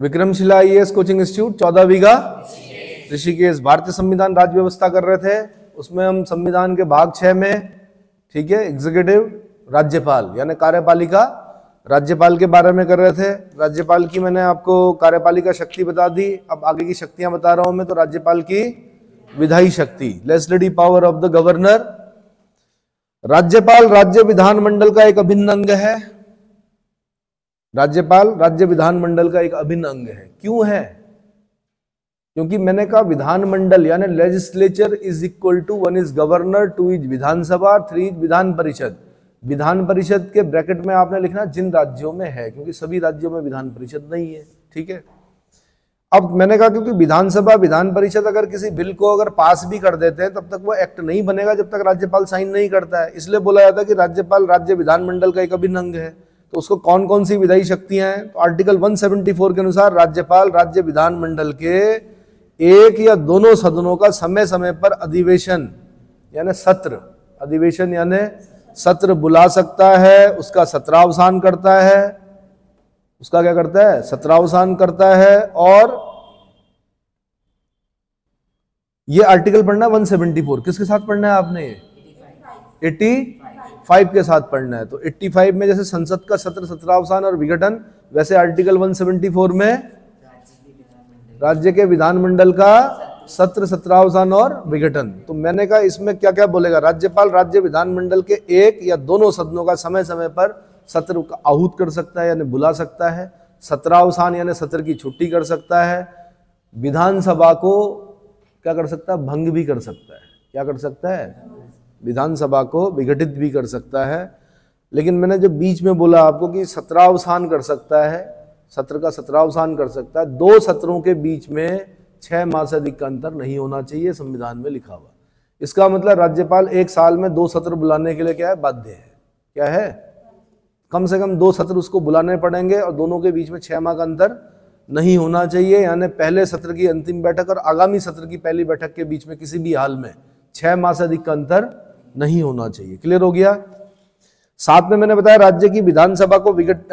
Vikramshila IAS coaching institute, चौदह बीघा। ऋषिकेश भारतीय संविधान राज्य व्यवस्था कर रहे थे। उसमें हम संविधान के भाग छह में, ठीक है एग्जीक्यूटिव राज्यपाल, यानी कार्यपालिका, राज्यपाल के बारे में कर रहे थे। राज्यपाल की मैंने आपको कार्यपालिका शक्ति बता दी। अब आगे की शक्तियाँ बता रहा हूँ मैं तो राज्यपाल की विधायी शक्ति legislative power of the governor राज्यपाल राज्य विधानमंडल का एक अभिन्न अंग है। राज्यपाल राज्य विधानमंडल का एक अभिन्न अंग है। क्यों है? क्योंकि मैंने कहा विधानमंडल, यानी legislature is equal to one is governor two is Vidhan Sabha three is विधान परिषद। विधान परिषद के ब्रैकेट में आपने लिखना जिन राज्यों में है, क्योंकि सभी राज्यों में विधान परिषद नहीं है, ठीक है? अब मैंने कहा क्योंकि विधानसभा, विधान परिषद अगर किसी बिल को अगर पास भी कर देते हैं, तब तक वो एक्ट नहीं बनेगा जब तक राज्यपाल साइन नहीं करता है। इसलिए बोला जाता है कि राज्यपाल राज्य विधानमंडल का एक अभिन्न अंग है। तो उसको कौन कौन सी विधायी शक्तियाँ हैं? तो आर्टिकल 174 के अनुसार राज्यपाल, राज्य विधानमंडल के एक या दोनों सदनों का समय समय पर अधिवेशन, यानी सत्र, अधिवेशन यानी सत्र बुला सकता है, उसका सत्रावसान करता है। उसका क्या करता है? सत्रावसान करता है और ये आर्टिकल पढ़ना 174 किसके साथ पढ़ना है आपने? ये 85 के साथ पढ़ना है। तो 85 में जैसे संसद का सत्र, सत्रावसान और विघटन, वैसे आर्टिकल 174 में राज्य के विधानमंडल का सत्र, सत्रावसान और विघटन। तो मैंने कहा, इसमें क्या क्या बोलेगा? राज्यपाल राज्य विधानमंडल के एक या दोनों सदनों का समय समय पर सत्र का आहूत कर सकता है, यानी बुला सकता है। सत्रावसान यानी सत्र की छुट्टी कर सकता है। विधानसभा को क्या कर सकता है? भंग भी कर सकता है। क्या कर सकता है? विधानसभा को विघटित भी कर सकता है। लेकिन मैंने जो बीच में बोला आपको कि सत्रावसान कर सकता है, सत्र का सत्रावसान कर सकता है, दो सत्रों के बीच में छह माह से अधिक का अंतर नहीं होना चाहिए, संविधान में लिखा हुआ। इसका मतलब राज्यपाल एक साल में दो सत्र बुलाने के लिए क्या है? बाध्य है। क्या है? कम से कम दो सत्र उसको बुलाने पड़ेंगे और दोनों के बीच में छह माह का अंतर नहीं होना चाहिए। यानी पहले सत्र की अंतिम बैठक और आगामी सत्र की पहली बैठक के बीच में किसी भी हाल में छह माह से अधिक का अंतर नहीं होना चाहिए। क्लियर हो गया? साथ में मैंने बताया राज्य की विधानसभा को विघट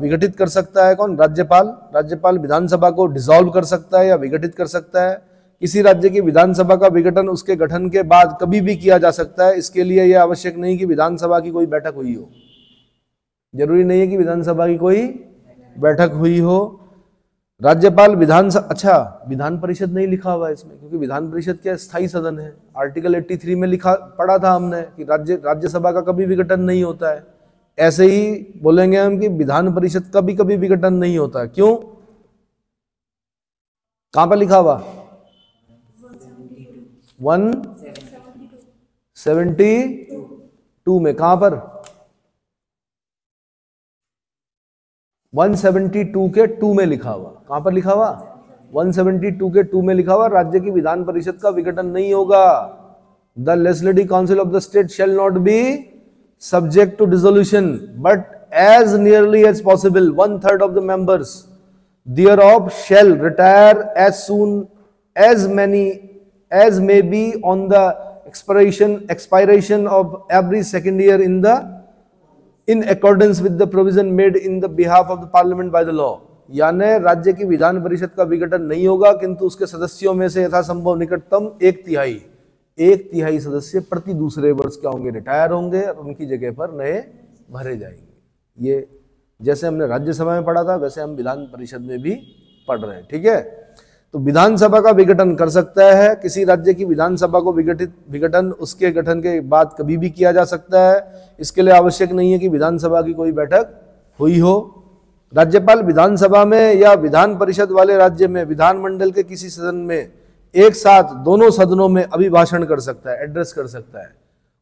विघटित कर सकता है कौन? राज्यपाल। राज्यपाल विधानसभा को डिसॉल्व कर सकता है या विघटित कर सकता है। किसी राज्य की विधानसभा का विघटन उसके गठन के बाद कभी भी किया जा सकता है। इसके लिए यह आवश्यक नहीं कि विधानसभा की कोई बैठक हुई हो। ज़रूरी नहीं है कि विधानसभा की कोई बैठक हुई हो। राज्यपाल विधान अच्छा विधान परिषद नहीं लिखा हुआ इसमें, क्योंकि विधान परिषद क्या स्थायी सदन है। आर्टिकल 83 में लिखा, पढ़ा था हमने कि राज्य, राज्यसभा का कभी विघटन नहीं होता है। ऐसे ही बोलेंगे हम कि विधान परिषद का भी कभी विघटन नहीं होता क्यों? कहाँ पर लिखा हुआ? वन सेवेंटी टू में, कहाँ पर? 172 के टू में लिखा हुआ। कहाँ पर लिखा हुआ? 172 के टू में लिखा हुआ। राज्य की विधान परिषद का विघटन नहीं होगा। The legislative council of the state shall not be subject to dissolution but as nearly as possible one third of the members there of shall retire as soon as many as may be on the expiration expiration of every second year in the in accordance with the provision made in the behalf of the parliament by the law यानी राज्य की विधान परिषद का विघटन नहीं होगा, किंतु उसके सदस्यों में से यथासंभव निकटतम एक तिहाई एक तिहाई सदस्य प्रति दूसरे वर्ष क्या होंगे रिटायर होंगे और उनकी जगह पर नए भरे जाएँगे। ये जैसे हमने राज्यसभा में पढ़ा था, वैसे हम विधान परिषद में भी पढ़ रहे हैं, ठीक है? तो विधानसभा का विघटन कर सकता है, किसी राज्य की विधानसभा को विघटित, विघटन, उसके गठन के बाद कभी भी किया जा सकता है। इसके लिए आवश्यक नहीं है कि विधानसभा की कोई बैठक हुई हो। राज्यपाल विधानसभा में या विधान परिषद वाले राज्य में, विधानमंडल के किसी सदन में एक साथ दोनों सदनों में अभिभाषण कर सकता है एड्रेस कर सकता है।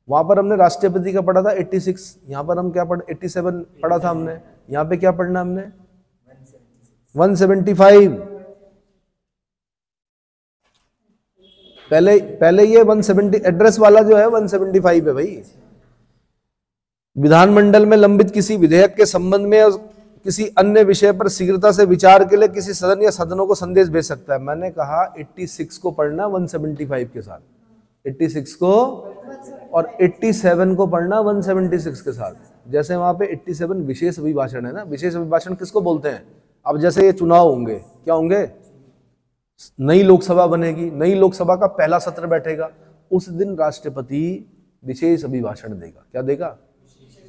वहाँ पर हमने राष्ट्रपति का पढ़ा था 86 यहाँ पर हम क्या पढ़ 87 पढ़ा था हमने। यहाँ पे क्या पढ़ना हमने? 175 पहले पहले ये 170 एड्रेस वाला जो है 175 है भाई। विधानमंडल में लंबित किसी विधेयक के संबंध में किसी अन्य विषय पर शीघ्रता से विचार के लिए किसी सदन या सदनों को संदेश भेज सकता है। मैंने कहा 86 को पढ़ना 175 के साथ। 86 को और 87 को पढ़ना 176 के साथ। जैसे वहाँ पे 87 विशेष अभिभाषण है ना? विशेष अभिभाषण किसको बोलते हैं? अब जैसे ये चुनाव होंगे, क्या होंगे? नई लोकसभा बनेगी, नई लोकसभा का पहला सत्र बैठेगा, उस दिन राष्ट्रपति विशेष अभिभाषण देगा। क्या देगा?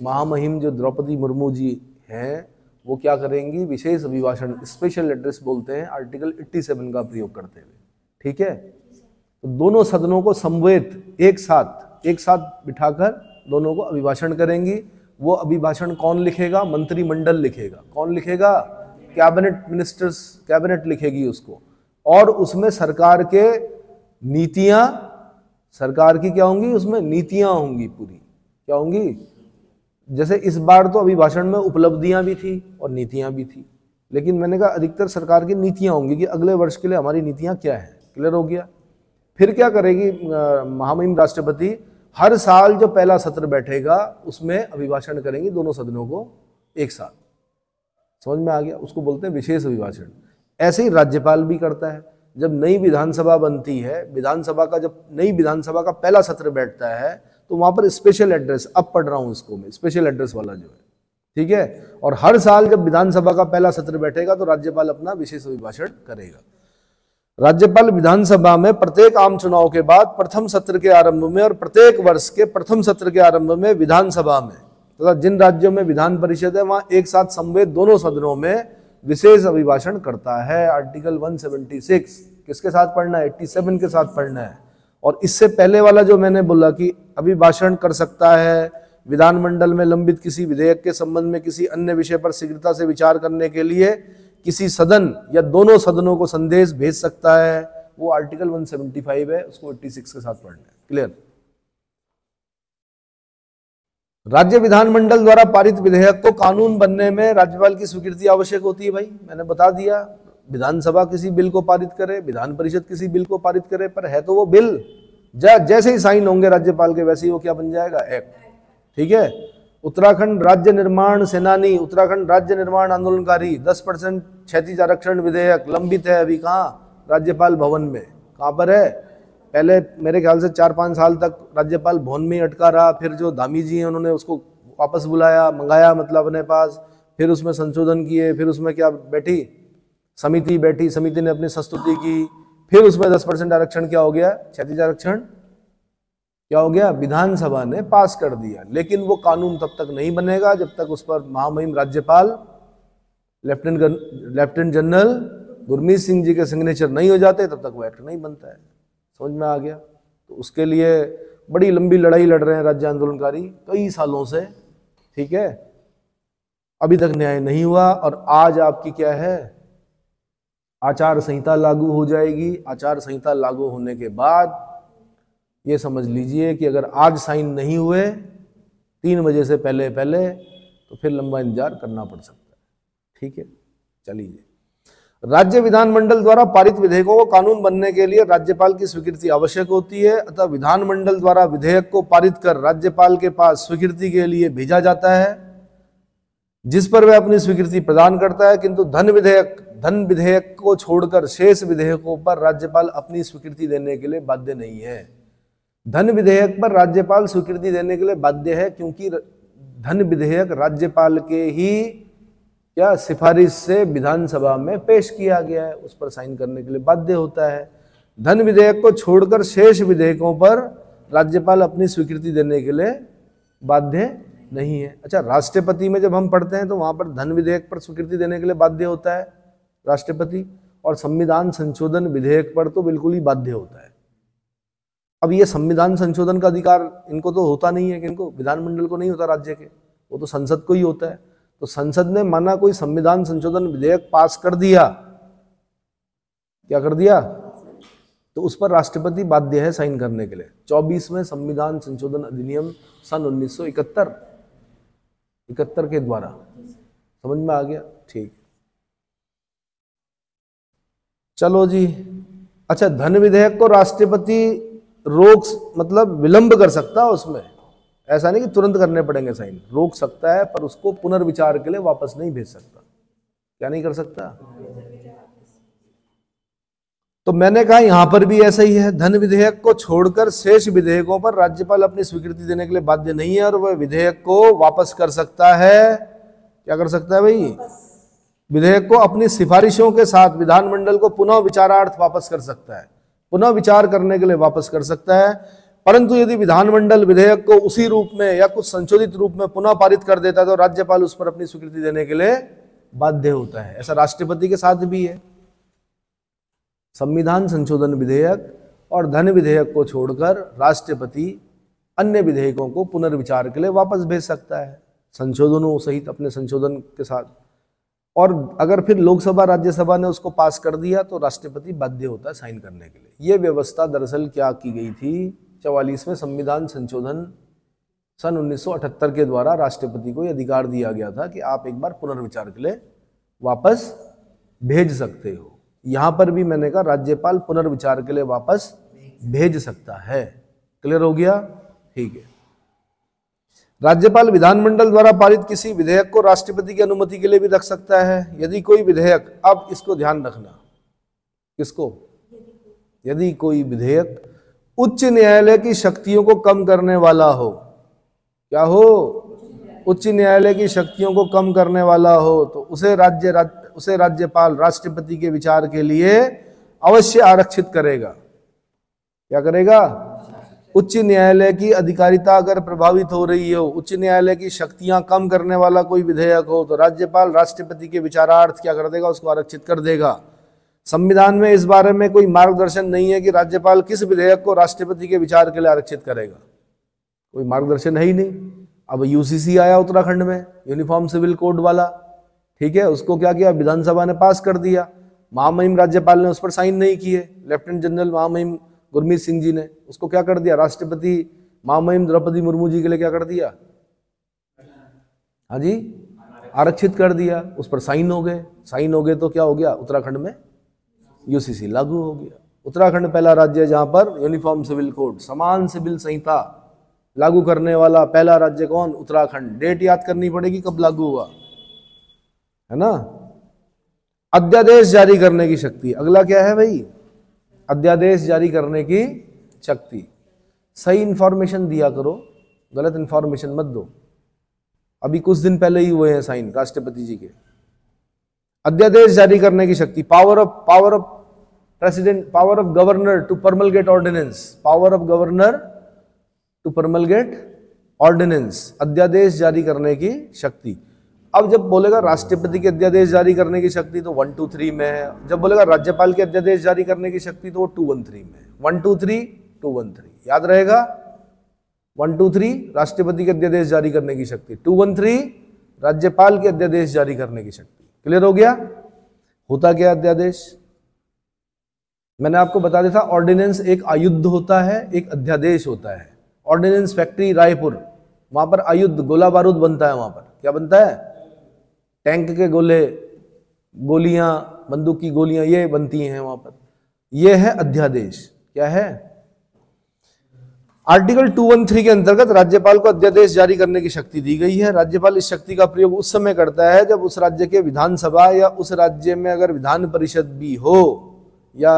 महामहिम जो द्रौपदी मुर्मू जी हैं, वो क्या करेंगी? विशेष अभिभाषण स्पेशल एड्रेस बोलते हैं आर्टिकल 87 का प्रयोग करते हुए। ठीक है? तो दोनों सदनों को संवेद एक साथ एक साथ बिठाकर दोनों को अभिभाषण करेंगी। वो अभिभाषण कौन लिखेगा? मंत्रिमंडल लिखेगा। कौन लिखेगा? कैबिनेट मिनिस्टर्स, कैबिनेट लिखेगी उसको। और उसमें सरकार के नीतियाँ, सरकार की क्या होंगी? उसमें नीतियाँ होंगी पूरी। क्या होंगी? जैसे इस बार तो अभी भाषण में उपलब्धियाँ भी थी और नीतियाँ भी थी। लेकिन मैंने कहा, अधिकतर सरकार की नीतियाँ होंगी कि अगले वर्ष के लिए हमारी नीतियाँ क्या है? क्लियर हो गया? फिर क्या करेगी महामहिम राष्ट्रपति? हर साल जो पहला सत्र बैठेगा, उसमें अभिभाषण करेंगी दोनों सदनों को एक साथ। समझ में आ गया? उसको बोलते हैं विशेष अभिभाषण। ऐसे ही राज्यपाल भी करता है। जब नई विधानसभा बनती है, विधानसभा का जब, नई विधानसभा का पहला सत्र बैठता है तो वहाँ पर स्पेशल एड्रेस अब पढ़ रहा हूँ इसको मैं स्पेशल एड्रेस वाला जो है। ठीक है? और हर साल जब विधानसभा का पहला सत्र बैठेगा तो राज्यपाल अपना विशेष अभिभाषण करेगा। राज्यपाल विधानसभा में प्रत्येक आम चुनाव के बाद प्रथम सत्र के आरंभ में और प्रत्येक वर्ष के प्रथम सत्र के आरंभ में विधानसभा में, तथा तो जिन राज्यों में विधान परिषद है, वहाँ एक साथ संवेद दोनों सदनों में विशेष अभिभाषण करता है। आर्टिकल 176 किसके साथ पढ़ना है? 87 के साथ पढ़ना है। और इससे पहले वाला जो मैंने बोला कि अभिभाषण कर सकता है, विधानमंडल में लंबित किसी विधेयक के संबंध में किसी अन्य विषय पर शीघ्रता से विचार करने के लिए किसी सदन या दोनों सदनों को संदेश भेज सकता है। वो आर्टिकल 175 है, उसको 86 के साथ पढ़ना है। क्लियर? राज्य विधानमंडल द्वारा पारित विधेयक को कानून बनने में राज्यपाल की स्वीकृति आवश्यक होती है भाई। मैंने बता दिया, विधानसभा किसी बिल को पारित करे, विधान परिषद किसी बिल को पारित करे, पर है तो वो बिल। जैसे ही साइन होंगे राज्यपाल के, वैसे ही वो क्या बन जाएगा? एक्ट ठीक है? उत्तराखंड राज्य निर्माण सेनानी, उत्तराखंड राज्य निर्माण आंदोलनकारी 10 परसेंट क्षैतिज आरक्षण विधेयक लंबित है अभी कहाँ? राज्यपाल भवन में। कहाँ पर है? पहले मेरे ख्याल से चार पाँच साल तक राज्यपाल भवन में अटका रहा, फिर जो धामी जी हैं उन्होंने उसको वापस बुलाया, मंगाया मतलब अपने पास, फिर उसमें संशोधन किए, फिर उसमें क्या बैठी? समिति बैठी, समिति ने अपनी संस्तुति की, फिर उसमें दस परसेंट आरक्षण क्या हो गया? क्षतिज आरक्षण। क्या हो गया? विधानसभा ने पास कर दिया। लेकिन वो कानून तब तक नहीं बनेगा जब तक उस पर महामहिम राज्यपाल, lieutenant lieutenant general Gurmeet Singh ji के सिग्नेचर नहीं हो जाते, तब तक वो एक्ट नहीं बनता है। समझ में आ गया। तो उसके लिए बड़ी लंबी लड़ाई लड़ रहे हैं राज्य आंदोलनकारी, कई सालों से, ठीक है? अभी तक न्याय नहीं हुआ और आज आपकी क्या है? आचार संहिता लागू हो जाएगी। आचार संहिता लागू होने के बाद ये समझ लीजिए कि अगर आज साइन नहीं हुए, तीन बजे से पहले पहले तो फिर लंबा इंतज़ार करना पड़ सकता है। ठीक है? चलिए। राज्य विधानमंडल द्वारा पारित विधेयकों को कानून बनने के लिए राज्यपाल की स्वीकृति आवश्यक होती है, अतः विधानमंडल द्वारा विधेयक को पारित कर राज्यपाल के पास स्वीकृति के लिए भेजा जाता है, जिस पर वह अपनी स्वीकृति प्रदान करता है। किंतु धन विधेयक धन विधेयक को छोड़कर शेष विधेयकों पर राज्यपाल अपनी स्वीकृति देने के लिए बाध्य नहीं है। धन विधेयक पर राज्यपाल स्वीकृति देने के लिए बाध्य है, क्योंकि धन विधेयक राज्यपाल के ही क्या सिफारिश से विधानसभा में पेश किया गया है, उस पर साइन करने के लिए बाध्य होता है। धन विधेयक को छोड़कर शेष विधेयकों पर राज्यपाल अपनी स्वीकृति देने के लिए बाध्य नहीं है। अच्छा राष्ट्रपति में जब हम पढ़ते हैं तो वहाँ पर धन विधेयक पर स्वीकृति देने के लिए बाध्य होता है राष्ट्रपति, और संविधान संशोधन विधेयक पर तो बिल्कुल ही बाध्य होता है। अब ये संविधान संशोधन का अधिकार इनको तो होता नहीं है कि इनको विधानमंडल को नहीं होता राज्य के, वो तो संसद को ही होता है। तो संसद ने माना कोई संविधान संशोधन विधेयक पास कर दिया। क्या कर दिया? तो उस पर राष्ट्रपति बाध्य है साइन करने के लिए। चौबीसवें संविधान संशोधन अधिनियम सन 1971 इकहत्तर के द्वारा। समझ में आ गया? ठीक। चलो जी। अच्छा धन विधेयक को राष्ट्रपति रोक मतलब विलंब कर सकता है उसमें? ऐसा नहीं कि तुरंत करने पड़ेंगे साइन। रोक सकता है, पर उसको पुनर्विचार के लिए वापस नहीं भेज सकता। क्या नहीं कर सकता? तो मैंने कहा, यहाँ पर भी ऐसा ही है। धन विधेयक को छोड़कर शेष विधेयकों पर राज्यपाल अपनी स्वीकृति देने के लिए बाध्य नहीं है और वह विधेयक को वापस कर सकता है। क्या कर सकता है भाई? विधेयक को अपनी सिफारिशों के साथ विधानमंडल को पुनः विचारार्थ वापस कर सकता है। पुनः विचार करने के लिए वापस कर सकता है। परंतु यदि विधानमंडल विधेयक को उसी रूप में या कुछ संशोधित रूप में पुनः पारित कर देता है तो राज्यपाल उस पर अपनी स्वीकृति देने के लिए बाध्य होता है। ऐसा राष्ट्रपति के साथ भी है। संविधान संशोधन विधेयक और धन विधेयक को छोड़कर राष्ट्रपति अन्य विधेयकों को पुनर्विचार के लिए वापस भेज सकता है। संशोधनों सहित अपने संशोधन के साथ। और अगर फिर लोकसभा, राज्यसभा ने उसको पास कर दिया तो राष्ट्रपति बाध्य होता है साइन करने के लिए। ये व्यवस्था दरअसल क्या की गई थी? चवालीसवें संविधान संशोधन सन 1978 के द्वारा राष्ट्रपति को यह अधिकार दिया गया था कि आप एक बार पुनर्विचार के लिए वापस भेज सकते हो। यहाँ पर भी मैंने कहा, राज्यपाल पुनर्विचार के लिए वापस भेज सकता है। क्लियर हो गया? ठीक है। राज्यपाल विधानमंडल द्वारा पारित किसी विधेयक को राष्ट्रपति की अनुमति के लिए भी रख सकता है। यदि कोई विधेयक, अब इसको ध्यान रखना। किसको? यदि कोई विधेयक उच्च न्यायालय की शक्तियों को कम करने वाला हो। क्या हो? उच्च न्यायालय की शक्तियों को कम करने वाला हो तो उसे राज्य राज, उसे राज्यपाल राष्ट्रपति के विचार के लिए अवश्य आरक्षित करेगा। क्या करेगा? उच्च न्यायालय की अधिकारिता अगर प्रभावित हो रही हो उच्च न्यायालय की शक्तियाँ कम करने वाला कोई विधेयक हो तो राज्यपाल राष्ट्रपति के विचारार्थ क्या कर देगा? उसको आरक्षित कर देगा। संविधान में इस बारे में कोई मार्गदर्शन नहीं है कि राज्यपाल किस विधेयक को राष्ट्रपति के विचार के लिए आरक्षित करेगा। कोई मार्गदर्शन है ही नहीं। अब यूसीसी आया उत्तराखंड में यूनिफॉर्म सिविल कोड वाला। ठीक है, उसको क्या किया? विधानसभा ने पास कर दिया। महामहिम राज्यपाल ने उस पर साइन नहीं किए। लेफ्टिनेंट जनरल महामहिम गुरमीत सिंह जी ने उसको क्या कर दिया? राष्ट्रपति महामहिम द्रौपदी मुर्मू जी के लिए क्या कर दिया? हाँ जी, आरक्षित कर दिया। उस पर साइन हो गए। साइन हो गए तो क्या हो गया? उत्तराखंड में यूसीसी लागू हो गया। उत्तराखंड पहला राज्य है जहाँ पर यूनिफॉर्म सिविल कोड समान सिविल संहिता लागू करने वाला पहला राज्य कौन? उत्तराखंड। डेट याद करनी पड़ेगी कब लागू हुआ। है ना? अध्यादेश जारी करने की शक्ति। अगला क्या है भाई? अध्यादेश जारी करने की शक्ति। सही इंफॉर्मेशन दिया करो, गलत इंफॉर्मेशन मत दो। अभी कुछ दिन पहले ही हुए हैं साइन, राष्ट्रपति जी के। अध्यादेश जारी करने की शक्ति power of power of president power of governor to promulgate ordinance power of governor to promulgate ordinance अध्यादेश जारी करने की शक्ति। अब जब बोलेगा राष्ट्रपति के अध्यादेश जारी करने की शक्ति तो वन टू थ्री में है। जब बोलेगा राज्यपाल के अध्यादेश जारी करने की शक्ति तो वो टू वन थ्री में one two three two one three याद रहेगा? वन टू थ्री राष्ट्रपति के अध्यादेश जारी करने की शक्ति। टू वन थ्री राज्यपाल के अध्यादेश जारी करने की शक्ति। क्लियर हो गया? होता क्या अध्यादेश? मैंने आपको बता दिया था ऑर्डिनेंस एक आयुद्ध होता है, एक अध्यादेश होता है। ऑर्डिनेंस फैक्ट्री रायपुर, वहाँ पर आयुद्ध गोला बारूद बनता है वहाँ पर। क्या बनता है? टैंक के गोले, गोलियाँ, बंदूक की गोलियाँ, ये बनती हैं वहाँ पर। ये है अध्यादेश। क्या है? आर्टिकल 213 के अंतर्गत राज्यपाल को अध्यादेश जारी करने की शक्ति दी गई है। राज्यपाल इस शक्ति का प्रयोग उस समय करता है जब उस राज्य के विधानसभा या उस राज्य में अगर विधान परिषद भी हो या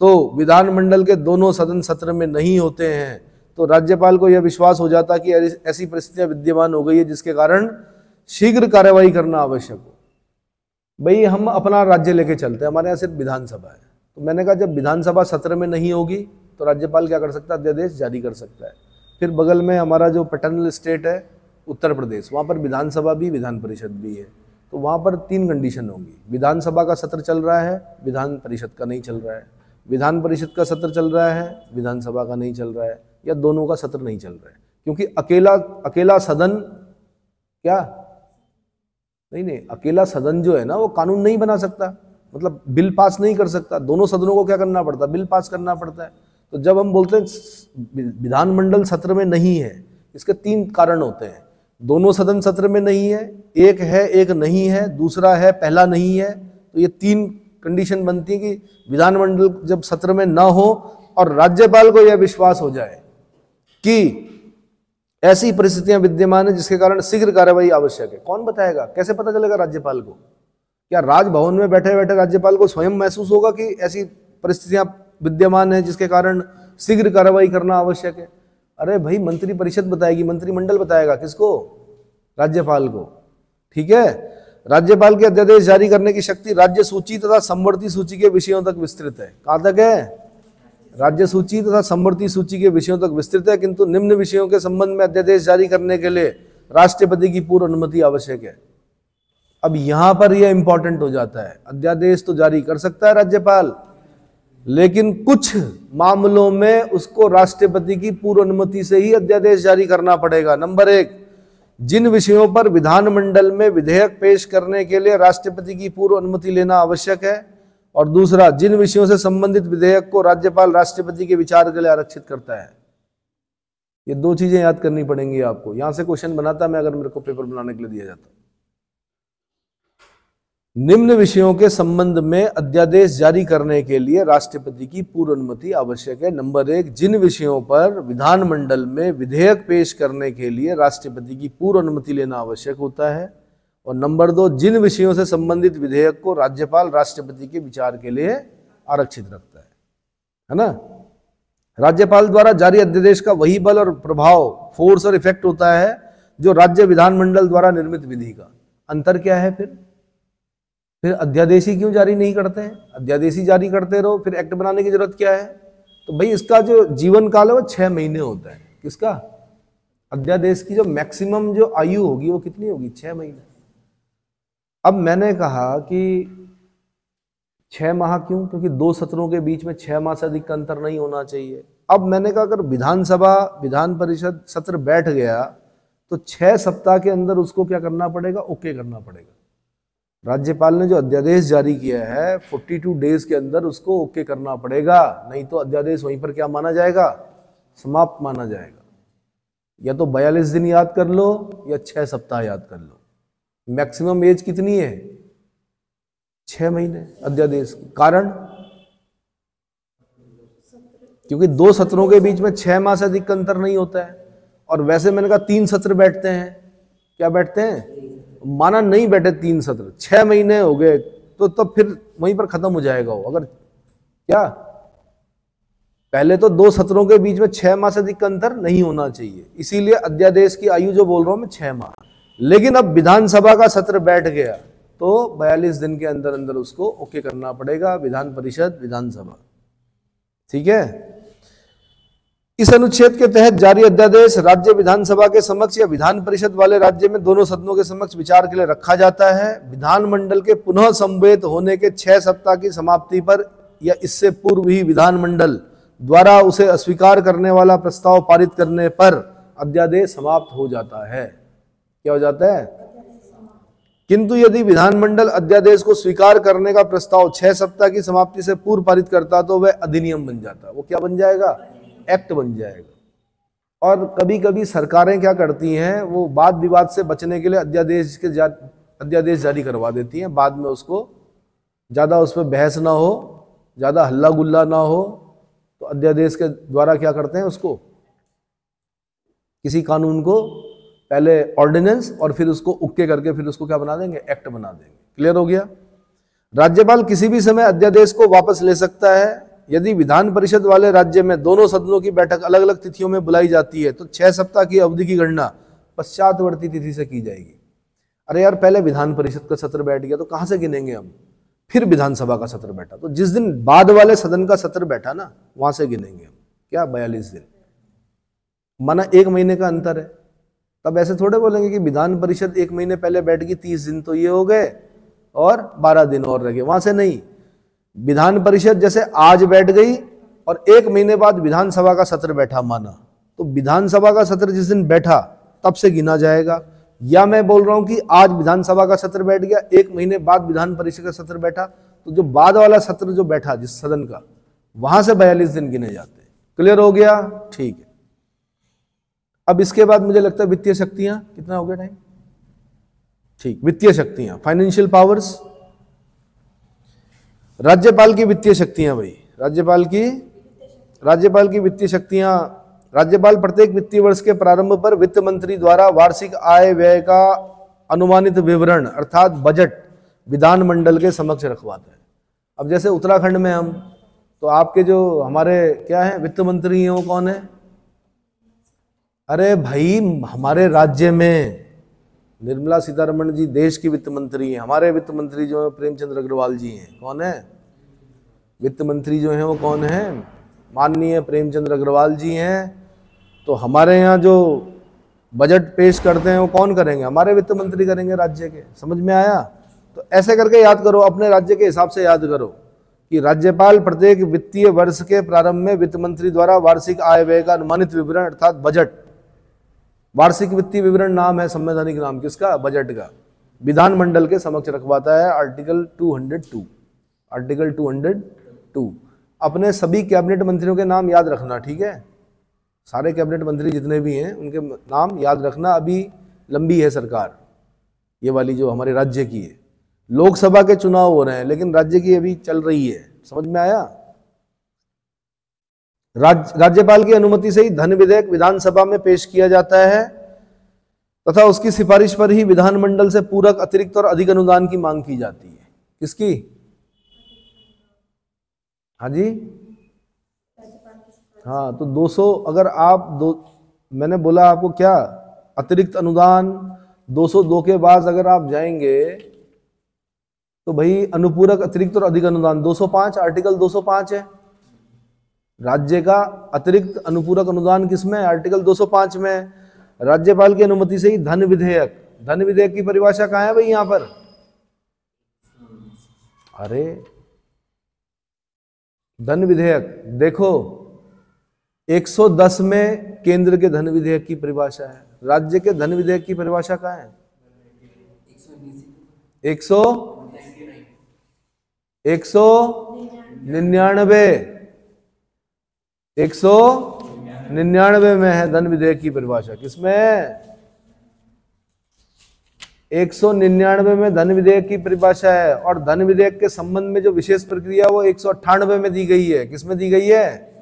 तो विधानमंडल के दोनों सदन सत्र में नहीं होते हैं तो राज्यपाल को यह विश्वास हो जाता कि ऐसी परिस्थितियाँ विद्यमान हो गई है जिसके कारण शीघ्र कार्यवाही करना आवश्यक हो। भाई, हम अपना राज्य लेके चलते हैं, हमारे यहाँ सिर्फ़ विधानसभा है। तो मैंने कहा, जब विधानसभा सत्र में नहीं होगी तो राज्यपाल क्या कर सकता है? अध्यादेश जारी कर सकता है। फिर बगल में हमारा जो पैटर्नल स्टेट है, उत्तर प्रदेश, वहाँ पर विधानसभा भी, विधान परिषद भी है। तो वहाँ पर तीन कंडीशन होंगी। विधानसभा का सत्र चल रहा है, विधान परिषद का नहीं चल रहा है। विधान परिषद का सत्र चल रहा है, विधानसभा का नहीं चल रहा है, या दोनों का सत्र नहीं चल रहा है। क्योंकि अकेला अकेला सदन क्या? नहीं नहीं, अकेला सदन जो है ना, वो कानून नहीं बना सकता। मतलब बिल पास नहीं कर सकता। दोनों सदनों को क्या करना पड़ता? बिल पास करना पड़ता है। तो जब हम बोलते हैं, विधानमंडल सत्र में नहीं है, इसके तीन कारण होते हैं। दोनों सदन सत्र में नहीं है, एक है, एक नहीं है, दूसरा है, पहला नहीं है तो ये तीन कंडीशन बनती है कि विधानमंडल जब सत्र में ना हो और राज्यपाल को यह विश्वास हो जाए कि ऐसी परिस्थितियाँ विद्यमान है जिसके कारण शीघ्र कार्रवाई आवश्यक है। कौन बताएगा? कैसे पता चलेगा राज्यपाल को? क्या राजभवन में बैठे बैठे राज्यपाल को स्वयं महसूस होगा कि ऐसी परिस्थितियाँ विद्यमान है, जिसके कारण शीघ्र कार्रवाई करना आवश्यक है। अरे भाई, मंत्री परिषद बताएगी, मंत्रिमंडल बताएगा। किसको? राज्यपाल को। ठीक है? राज्यपाल के अध्यादेश जारी करने की शक्ति राज्य सूची तथा संवर्ती सूची के विषयों तक विस्तृत है। कहाँ तक है? राज्य सूची तथा संवर्ती सूची के विषयों तक विस्तृत है, किंतु निम्न विषयों के संबंध में अध्यादेश जारी करने के लिए राष्ट्रपति की पूर्व अनुमति आवश्यक है। अब यहाँ पर यह इंपॉर्टेंट हो जाता है। अध्यादेश तो जारी कर सकता है राज्यपाल। लेकिन कुछ मामलों में उसको राष्ट्रपति की पूर्व अनुमति से ही अध्यादेश जारी करना पड़ेगा। नंबर एक, जिन विषयों पर विधानमंडल में विधेयक पेश करने के लिए राष्ट्रपति की पूर्व अनुमति लेना आवश्यक है, और दूसरा, जिन विषयों से संबंधित विधेयक को राज्यपाल राष्ट्रपति के विचार के लिए आरक्षित करता है। ये दो चीज़ें याद करनी पड़ेंगी आपको। यहाँ से क्वेश्चन बनाता मैं, अगर मेरे को पेपर बनाने के लिए दिया जाता। निम्न विषयों के संबंध में अध्यादेश जारी करने के लिए राष्ट्रपति की पूर्व अनुमति आवश्यक है। नंबर एक, जिन विषयों पर विधानमंडल में विधेयक पेश करने के लिए राष्ट्रपति की पूर्व अनुमति लेना आवश्यक होता है। और नंबर दो, जिन विषयों से संबंधित विधेयक को राज्यपाल राष्ट्रपति के विचार के लिए आरक्षित रखता है। है ना? राज्यपाल द्वारा जारी अध्यादेश का वही बल और प्रभाव फोर्स और इफ़ेक्ट होता है जो राज्य विधानमंडल द्वारा निर्मित विधि का। अंतर क्या है फिर? फिर अध्यादेशी क्यों जारी नहीं करते हैं? अध्यादेशी जारी करते रहो, फिर एक्ट बनाने की ज़रूरत क्या है? तो भाई इसका जो जीवन काल है वो छह महीने होता है। किसका? अध्यादेश की जो मैक्सिमम जो आयु होगी वो कितनी होगी? छह महीने। अब मैंने कहा कि छह माह क्यों? क्योंकि दो सत्रों के बीच में छह माह से अधिक का अंतर नहीं होना चाहिए। अब मैंने कहा अगर विधानसभा, विधान परिषद सत्र बैठ गया तो छह सप्ताह के अंदर उसको क्या करना पड़ेगा? ओके करना पड़ेगा। राज्यपाल ने जो अध्यादेश जारी किया है 42 डेज़ के अंदर उसको ओके करना पड़ेगा। नहीं तो अध्यादेश वहीं पर क्या माना जाएगा? समाप्त माना जाएगा। या तो बयालीस दिन याद कर लो, या छह सप्ताह याद कर लो। मैक्सिमम एज कितनी है? छह महीने अध्यादेश कारण? क्योंकि दो सत्रों के बीच में छह माह से अधिक अंतर नहीं होता है। और वैसे मैंने कहा तीन सत्र बैठते हैं। क्या बैठते हैं? माना नहीं बैठे तीन सत्र, छह महीने हो गए तो तब फिर वहीं पर खत्म हो जाएगा वो। अगर क्या? पहले तो दो सत्रों के बीच में छह माह से अधिक अंतर नहीं होना चाहिए। इसीलिए अध्यादेश की आयु जो बोल रहा हूँ मैं, छह माह। लेकिन अब विधानसभा का सत्र बैठ गया तो बयालीस दिन के अंदर अंदर उसको ओके करना पड़ेगा, विधान परिषद, विधानसभा। ठीक है? इस अनुच्छेद के तहत जारी अध्यादेश राज्य विधानसभा के समक्ष या विधान परिषद वाले राज्य में दोनों सदनों के समक्ष विचार के लिए रखा जाता है। विधानमंडल के पुनः संवेद होने के छह सप्ताह की समाप्ति पर या इससे पूर्व ही विधानमंडल द्वारा उसे अस्वीकार करने वाला प्रस्ताव पारित करने पर अध्यादेश समाप्त हो जाता है। क्या हो जाता है? किंतु यदि विधानमंडल अध्यादेश को स्वीकार करने का प्रस्ताव छह सप्ताह की समाप्ति से पूर्व पारित करता तो वह अधिनियम बन जाता। वो क्या बन जाएगा? एक्ट बन जाएगा। और कभी कभी सरकारें क्या करती हैं वो वाद विवाद से बचने के लिए अध्यादेश के जा, अध्यादेश जारी करवा देती हैं। बाद में उसको ज़्यादा उस पर बहस ना हो ज़्यादा हल्ला गुल्ला ना हो तो अध्यादेश के द्वारा क्या करते हैं उसको? किसी कानून को पहले ऑर्डिनेंस और फिर उसको उक्के करके फिर उसको क्या बना देंगे? एक्ट बना देंगे। क्लियर हो गया? राज्यपाल किसी भी समय अध्यादेश को वापस ले सकता है यदि विधान परिषद वाले राज्य में दोनों सदनों की बैठक अलग अलग तिथियों में बुलाई जाती है तो छह सप्ताह की अवधि की गणना पश्चातवर्ती तिथि से की जाएगी। अरे यार, पहले विधान परिषद का सत्र बैठ गया तो कहाँ से गिनेंगे हम? फिर विधानसभा का सत्र बैठा। तो जिस दिन बाद वाले सदन का सत्र बैठा ना, वहाँ से गिनेंगे हम। क्या बयालीस दिन? माना एक महीने का अंतर है। तब ऐसे थोड़े बोलेंगे कि विधान परिषद एक महीने पहले बैठ गई, तीस दिन तो ये हो गए, और बारह दिन और रह गए। वहाँ से नहीं विधान परिषद जैसे आज बैठ गई और एक महीने बाद विधानसभा का सत्र बैठा माना। तो विधानसभा का सत्र जिस दिन बैठा, तब से गिना जाएगा। या मैं बोल रहा हूँ कि आज विधानसभा का सत्र बैठ गया, एक महीने बाद विधान परिषद का सत्र बैठा। तो जो बाद वाला सत्र जो बैठा, जिस सदन का, वहाँ से बयालीस दिन गिने जाते क्लियर हो गया? ठीक है। अब इसके बाद मुझे लगता है वित्तीय शक्तियाँ, कितना हो गया टाइम ठीक, वित्तीय शक्तियाँ फाइनेंशियल पावर्स राज्यपाल की वित्तीय शक्तियाँ भाई। राज्यपाल की राज्यपाल की वित्तीय शक्तियाँ। राज्यपाल प्रत्येक वित्तीय वर्ष के प्रारंभ पर वित्त मंत्री द्वारा वार्षिक आय व्यय का अनुमानित विवरण, अर्थात बजट, विधानमंडल के समक्ष रखवाते हैं। अब जैसे उत्तराखंड में हम तो आपके जो हमारे क्या है, वित्त मंत्री हैं वो कौन है? अरे भाई, हमारे राज्य में निर्मला सीतारमण जी देश की वित्त मंत्री हैं। हमारे वित्त मंत्री जो है प्रेमचंद्र अग्रवाल जी हैं। कौन है? वित्त मंत्री जो हैं वो कौन है? माननीय प्रेमचंद्र अग्रवाल जी हैं। तो हमारे यहाँ जो बजट पेश करते हैं, वो कौन करेंगे? हमारे वित्त मंत्री करेंगे राज्य के। समझ में आया? तो ऐसे करके याद करो, अपने राज्य के हिसाब से याद करो कि राज्यपाल प्रत्येक वित्तीय वर्ष के प्रारंभ में वित्त मंत्री द्वारा वार्षिक आय व्यय का अनुमानित विवरण अर्थात बजट वार्षिक वित्तीय विवरण नाम है, संवैधानिक नाम किसका? बजट का। विधानमंडल के समक्ष रखवाता है आर्टिकल 202 आर्टिकल 202 अपने सभी कैबिनेट मंत्रियों के नाम याद रखना, ठीक है? सारे कैबिनेट मंत्री जितने भी हैं, उनके नाम याद रखना। अभी लंबी है सरकार, ये वाली जो हमारे राज्य की है। लोकसभा के चुनाव हो रहे हैं, लेकिन राज्य की अभी चल रही है। समझ में आया? राज, राज्यपाल की अनुमति से ही धन विधेयक विधानसभा में पेश किया जाता है तथा उसकी सिफारिश पर ही विधानमंडल से पूरक अतिरिक्त और अधिक अनुदान की मांग की जाती है। किसकी? हाँ जी। हाँ तो 200 अगर आप दो मैंने बोला आपको क्या? अतिरिक्त अनुदान 202 के बाद अगर आप जाएँगे तो भाई अनुपूरक अतिरिक्त और अधिक अनुदान 205 आर्टिकल 205 है। राज्य का अतिरिक्त अनुपूरक अनुदान किसमें आर्टिकल 205 में राज्यपाल की अनुमति से ही धन विधेयक। धन विधेयक की परिभाषा कहाँ है भाई यहाँ पर? अरे, धन विधेयक, देखो 110 में केंद्र के धन विधेयक की परिभाषा है। राज्य के धन विधेयक की परिभाषा कहाँ है? एक सौ एक सौ निन्यानवे। एक सौ निन्यानवे में है धन विधेयक की परिभाषा। किसमें? एक सौ निन्यानवे में धन विधेयक की परिभाषा है और धन विधेयक के संबंध में जो विशेष प्रक्रिया वो एक सौ अट्ठानवे में दी गई है। किसमें दी गई है?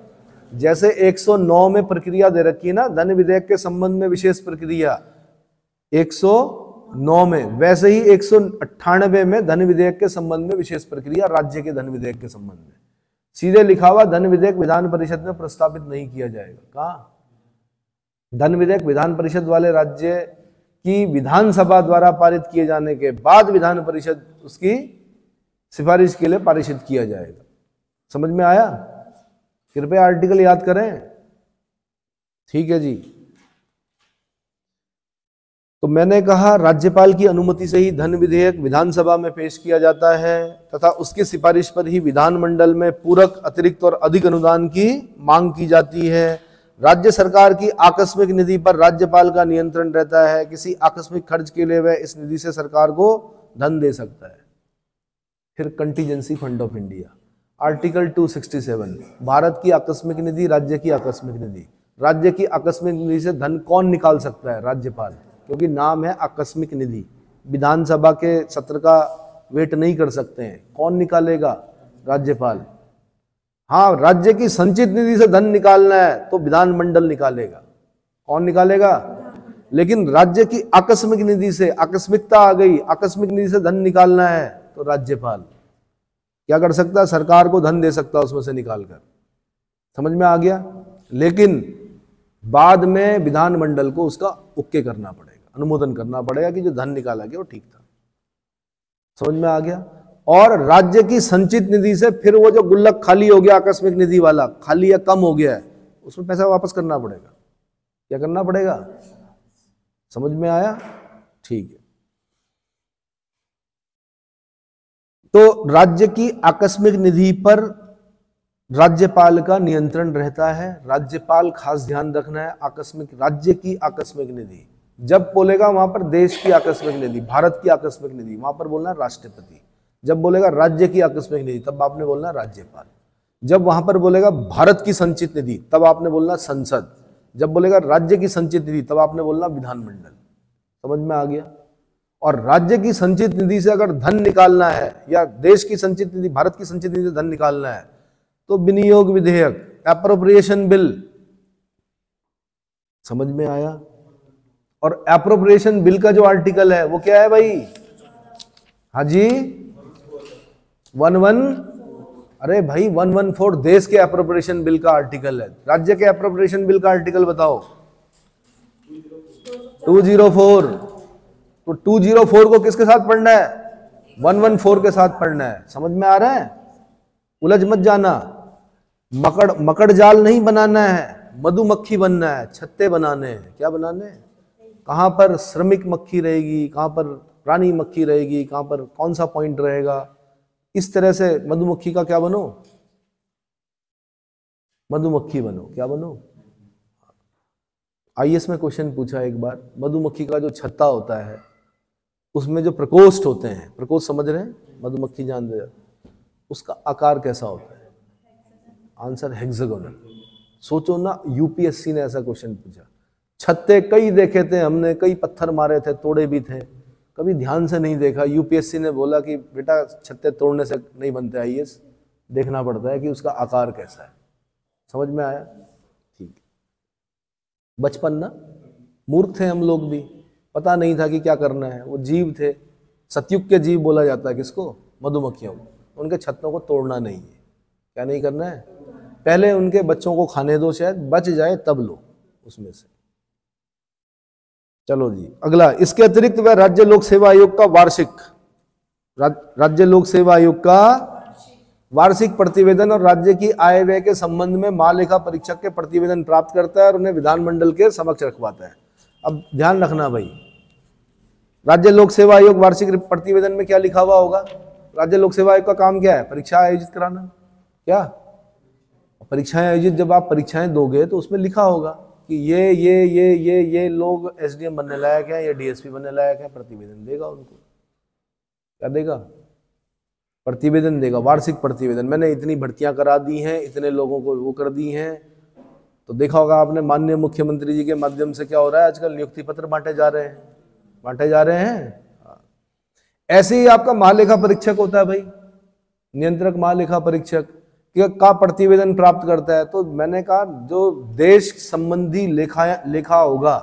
जैसे 109 में प्रक्रिया दे रखी है ना, धन विधेयक के संबंध में विशेष प्रक्रिया। 109 में, वैसे ही एक सौ अट्ठानबे में धन विधेयक के संबंध में विशेष प्रक्रिया राज्य के धन विधेयक के संबंध में। सीधे लिखा हुआ धन विधेयक विधान परिषद में प्रस्तावित नहीं किया जाएगा। कहा? धन विधेयक विधान परिषद वाले राज्य की विधानसभा द्वारा पारित किए जाने के बाद विधान परिषद उसकी सिफारिश के लिए पारिषित किया जाएगा। समझ में आया? कृपया आर्टिकल याद करें। ठीक है जी। मैंने कहा, राज्यपाल की अनुमति से ही धन विधेयक विधानसभा में पेश किया जाता है तथा उसकी सिफारिश पर ही विधानमंडल में पूरक अतिरिक्त और अधिक अनुदान की मांग की जाती है। राज्य सरकार की आकस्मिक निधि पर राज्यपाल का नियंत्रण रहता है। किसी आकस्मिक खर्च के लिए वह इस निधि से सरकार को धन दे सकता है। फिर contingency fund of India article 267 भारत की आकस्मिक निधि, राज्य की आकस्मिक निधि। राज्य की आकस्मिक निधि से धन कौन निकाल सकता है? राज्यपाल। क्योंकि नाम है आकस्मिक निधि। विधानसभा के सत्र का वेट नहीं कर सकते हैं। कौन निकालेगा? राज्यपाल। हाँ राज्य की संचित निधि से धन निकालना है तो विधानमंडल निकालेगा। कौन निकालेगा? लेकिन राज्य की आकस्मिक निधि से आकस्मिकता आ गई, आकस्मिक निधि से धन निकालना है तो राज्यपाल। क्या कर सकता है? सरकार को धन दे सकता है उसमें से निकाल कर समझ में आ गया? लेकिन बाद में विधानमंडल को उसका ओके करना पड़ेगा। अनुमोदन करना पड़ेगा कि जो धन निकाला गया वो ठीक था। समझ में आ गया? और राज्य की संचित निधि से फिर वो जो गुल्लक खाली हो गया, आकस्मिक निधि वाला, खाली या कम हो गया है, उसमें पैसा वापस करना पड़ेगा। क्या करना पड़ेगा? समझ में आया? ठीक है। तो राज्य की आकस्मिक निधि पर राज्यपाल का नियंत्रण रहता है। राज्यपाल खास ध्यान रखना है, आकस्मिक, राज्य की आकस्मिक निधि। जब बोलेगा वहाँ पर देश की आकस्मिक निधि, भारत की आकस्मिक निधि, वहाँ पर बोलना राष्ट्रपति। जब बोलेगा राज्य की आकस्मिक निधि, तब आपने बोलना राज्यपाल। जब वहाँ पर बोलेगा भारत की संचित निधि, तब आपने बोलना संसद। जब बोलेगा राज्य की संचित निधि, तब आपने बोलना विधानमंडल। समझ में आ गया? और राज्य की संचित निधि से अगर धन निकालना है, या देश की संचित निधि, भारत की संचित निधि से धन निकालना है तो विनियोग विधेयक अप्रोप्रिएशन बिल समझ में आया? और अप्रोप्रिएशन बिल का जो आर्टिकल है, वो क्या है भाई? हाँ जी? वन वन अरे भाई वन वन फोर देश के अप्रोप्रिएशन बिल का आर्टिकल है। राज्य के अप्रोप्रिएशन बिल का आर्टिकल बताओ। टू ज़ीरो फोर तो टू ज़ीरो फोर को किसके साथ पढ़ना है? वन वन फोर के साथ पढ़ना है। समझ में आ रहा है? उलझ मत जाना। मकड़ मकड़ जाल नहीं बनाना है। मधुमक्खी बनना है। छत्ते बनाने हैं। क्या बनाने हैं? कहाँ पर श्रमिक मक्खी रहेगी, कहाँ पर रानी मक्खी रहेगी, कहाँ पर कौन सा पॉइंट रहेगा? इस तरह से मधुमक्खी का क्या बनो? मधुमक्खी बनो, क्या बनो? आई में क्वेश्चन पूछा एक बार। मधुमक्खी का जो छत्ता होता है, उसमें जो प्रकोष्ठ होते हैं, प्रकोष्ठ समझ रहे हैं? मधुमक्खी जान दे उसका आकार कैसा होता है? आंसर हेक्सागोनल सोचो ना यूपीएससी ने ऐसा क्वेश्चन पूछा। छत्ते कई देखे थे हमने, कई पत्थर मारे थे, तोड़े भी थे। कभी ध्यान से नहीं देखा। यूपीएससी ने बोला कि, बेटा, छत्ते तोड़ने से नहीं बनते आई देखना पड़ता है कि उसका आकार कैसा है। समझ में आया? ठीक। बचपन ना? मूर्ख थे हम लोग भी। पता नहीं था कि क्या करना है। वो जीव थे। सतयुग के जीव बोला जाता है किसको? मधुमक्खियों को। उनके छत्तों को तोड़ना नहीं है। क्या नहीं करना है? पहले उनके बच्चों को खाने दो शायद, बच जाए तब लो उसमें से। चलो जी। अगला, इसके अतिरिक्त वह राज्य लोक सेवा आयोग का वार्षिक राज्य लोक सेवा आयोग का वार्षिक प्रतिवेदन और राज्य की आय व्यय के संबंध में महालेखा परीक्षक के प्रतिवेदन प्राप्त करता है और उन्हें विधानमंडल के समक्ष रखवाता है। अब ध्यान रखना भाई, राज्य लोक सेवा आयोग वार्षिक प्रतिवेदन में क्या लिखा हुआ होगा? राज्य लोक सेवा आयोग का काम क्या है? परीक्षा आयोजित कराना। क्या? परीक्षाएँ आयोजित, जब आप परीक्षाएँ दोगे तो उसमें लिखा होगा। कि ये ये ये ये ये लोग एसडीएम बनने लायक हैं या डीएसपी बनने लायक हैं, प्रतिवेदन देगा उनको। क्या देगा? प्रतिवेदन देगा, वार्षिक प्रतिवेदन। मैंने इतनी भर्तियाँ करा दी हैं, इतने लोगों को वो कर दी हैं। तो देखा होगा आपने, माननीय मुख्यमंत्री जी के माध्यम से क्या हो रहा है? आजकल नियुक्ति पत्र बांटे जा रहे हैं। बांटे जा रहे हैं? हाँ। ऐसे ही आपका महालेखा परीक्षक होता है भाई। नियंत्रक महालेखा परीक्षक। का प्रतिवेदन प्राप्त करता है तो मैंने कहा, जो देश संबंधी लेखा लेखा होगा,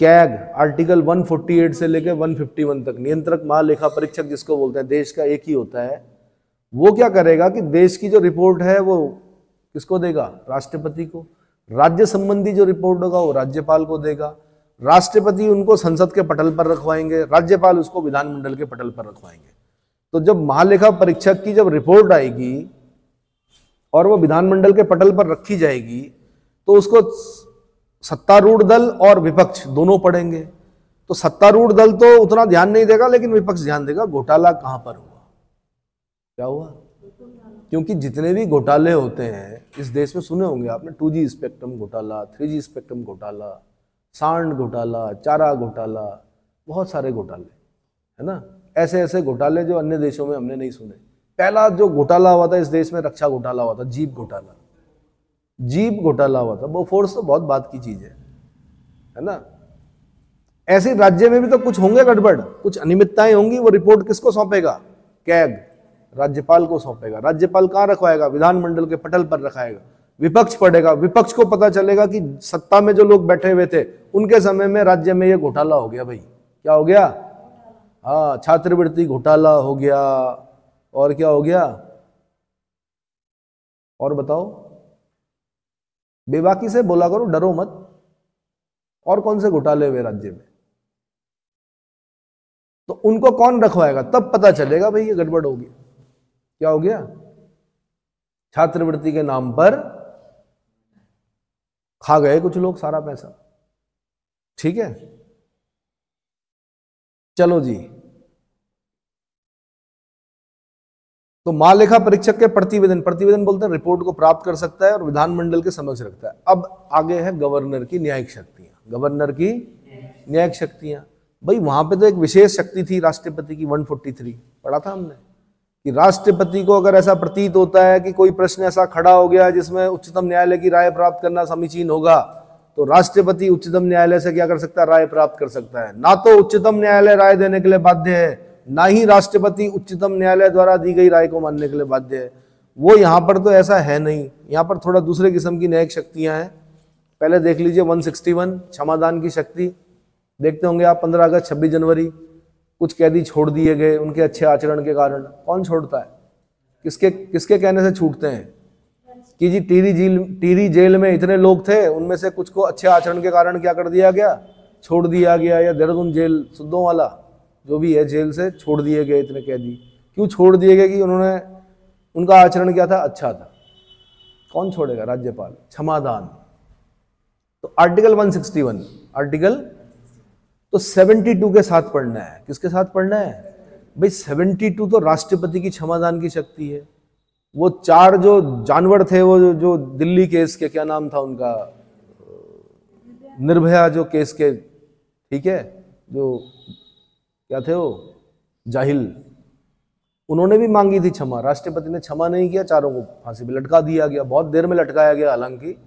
कैग, आर्टिकल 148 से लेकर 151 तक, नियंत्रक महालेखा परीक्षक जिसको बोलते हैं, देश का एक ही होता है, वो क्या करेगा कि देश की जो रिपोर्ट है, वो किसको देगा? राष्ट्रपति को। राज्य संबंधी जो रिपोर्ट होगा, वो राज्यपाल को देगा। राष्ट्रपति उनको संसद के पटल पर रखवाएँगे, राज्यपाल उसको विधानमंडल के पटल पर रखवाएँगे। तो जब महालेखा परीक्षक की जब रिपोर्ट आएगी और वो विधानमंडल के पटल पर रखी जाएगी तो उसको सत्तारूढ़ दल और विपक्ष दोनों पढ़ेंगे। तो सत्तारूढ़ दल तो उतना ध्यान नहीं देगा, लेकिन विपक्ष ध्यान देगा, घोटाला कहाँ पर हुआ? क्या हुआ? क्योंकि जितने भी घोटाले होते हैं, इस देश में सुने होंगे आपने, टू जी स्पेक्ट्रम घोटाला, थ्री जी स्पेक्ट्रम घोटाला, सांड घोटाला, चारा घोटाला, बहुत सारे घोटाले, है ना? ऐसे ऐसे घोटाले जो अन्य देशों में हमने नहीं सुने। पहला जो घोटाला हुआ था इस देश में रक्षा घोटाला हुआ था, जीप घोटाला। जीप घोटाला हुआ था, वो फोर्स तो बहुत बात की चीज़ है है ना? ऐसे राज्य में भी तो कुछ होंगे गड़बड़, कुछ अनियमितताएँ होंगी, वो रिपोर्ट किसको सौंपेगा? कैग, राज्यपाल को सौंपेगा। राज्यपाल कहाँ रखवाएगा? विधानमंडल के पटल पर रखाएगा। विपक्ष पढ़ेगा विपक्ष को पता चलेगा कि सत्ता में जो लोग बैठे हुए थे, उनके समय में राज्य में ये घोटाला हो गया भाई। क्या हो गया? हाँ छात्रवृत्ति घोटाला हो गया। और क्या हो गया? और बताओ। बेबाकी से बोला करो, डरो मत। और कौन से घोटाले हुए राज्य में? तो उनको कौन रखवाएगा? तब पता चलेगा भाई ये गड़बड़ होगी। क्या हो गया? छात्रवृत्ति के नाम पर खा गए कुछ लोग सारा पैसा। ठीक है? चलो जी। तो महालेखा परीक्षक के प्रतिवेदन प्रतिवेदन बोलते हैं, रिपोर्ट को प्राप्त कर सकता है और विधानमंडल के समक्ष रखता है। अब आगे है गवर्नर की न्यायिक शक्तियाँ। गवर्नर की न्यायिक शक्तियाँ। भाई, वहाँ पे तो एक विशेष शक्ति थी राष्ट्रपति की 143 पढ़ा था हमने कि राष्ट्रपति को अगर ऐसा प्रतीत होता है कि कोई प्रश्न ऐसा खड़ा हो गया जिसमें उच्चतम न्यायालय की राय प्राप्त करना समीचीन होगा तो राष्ट्रपति उच्चतम न्यायालय से क्या कर सकता है? राय प्राप्त कर सकता है। ना तो उच्चतम न्यायालय राय देने के लिए बाध्य है ना ही राष्ट्रपति उच्चतम न्यायालय द्वारा दी गई राय को मानने के लिए बाध्य है। वो यहाँ पर तो ऐसा है नहीं। यहाँ पर थोड़ा दूसरे किस्म की न्यायिक शक्तियाँ हैं। पहले देख लीजिए 161 क्षमादान की शक्ति। देखते होंगे आप 15 अगस्त 26 जनवरी। कुछ कैदी छोड़ दिए गए, उनके अच्छे आचरण के कारण। कौन छोड़ता है? किसके किसके कहने से छूटते हैं? कि जी टीरी जेल टीरी जेल में इतने लोग थे, उनमें से कुछ को अच्छे आचरण के कारण क्या कर दिया गया? छोड़ दिया गया या देहरादून जेल सुद्धों वाला जो भी है, जेल से छोड़ दिए गए इतने कैदी। क्यों छोड़ दिए गए कि उन्होंने, उनका आचरण क्या था? अच्छा था। कौन छोड़ेगा? राज्यपाल। क्षमादान। तो आर्टिकल 161 आर्टिकल तो 72 के साथ पढ़ना है। किसके साथ पढ़ना है? भाई 72 तो राष्ट्रपति की क्षमादान की शक्ति है। वो चार जो जानवर थे, वो जो दिल्ली केस के, क्या नाम था उनका? निर्भया जो केस के, ठीक है? जो क्या थे वो? जाहिल। उन्होंने भी मांगी थी क्षमा। राष्ट्रपति ने क्षमा नहीं किया, चारों को फांसी पे लटका दिया गया। बहुत देर में लटकाया गया, हालाँकि,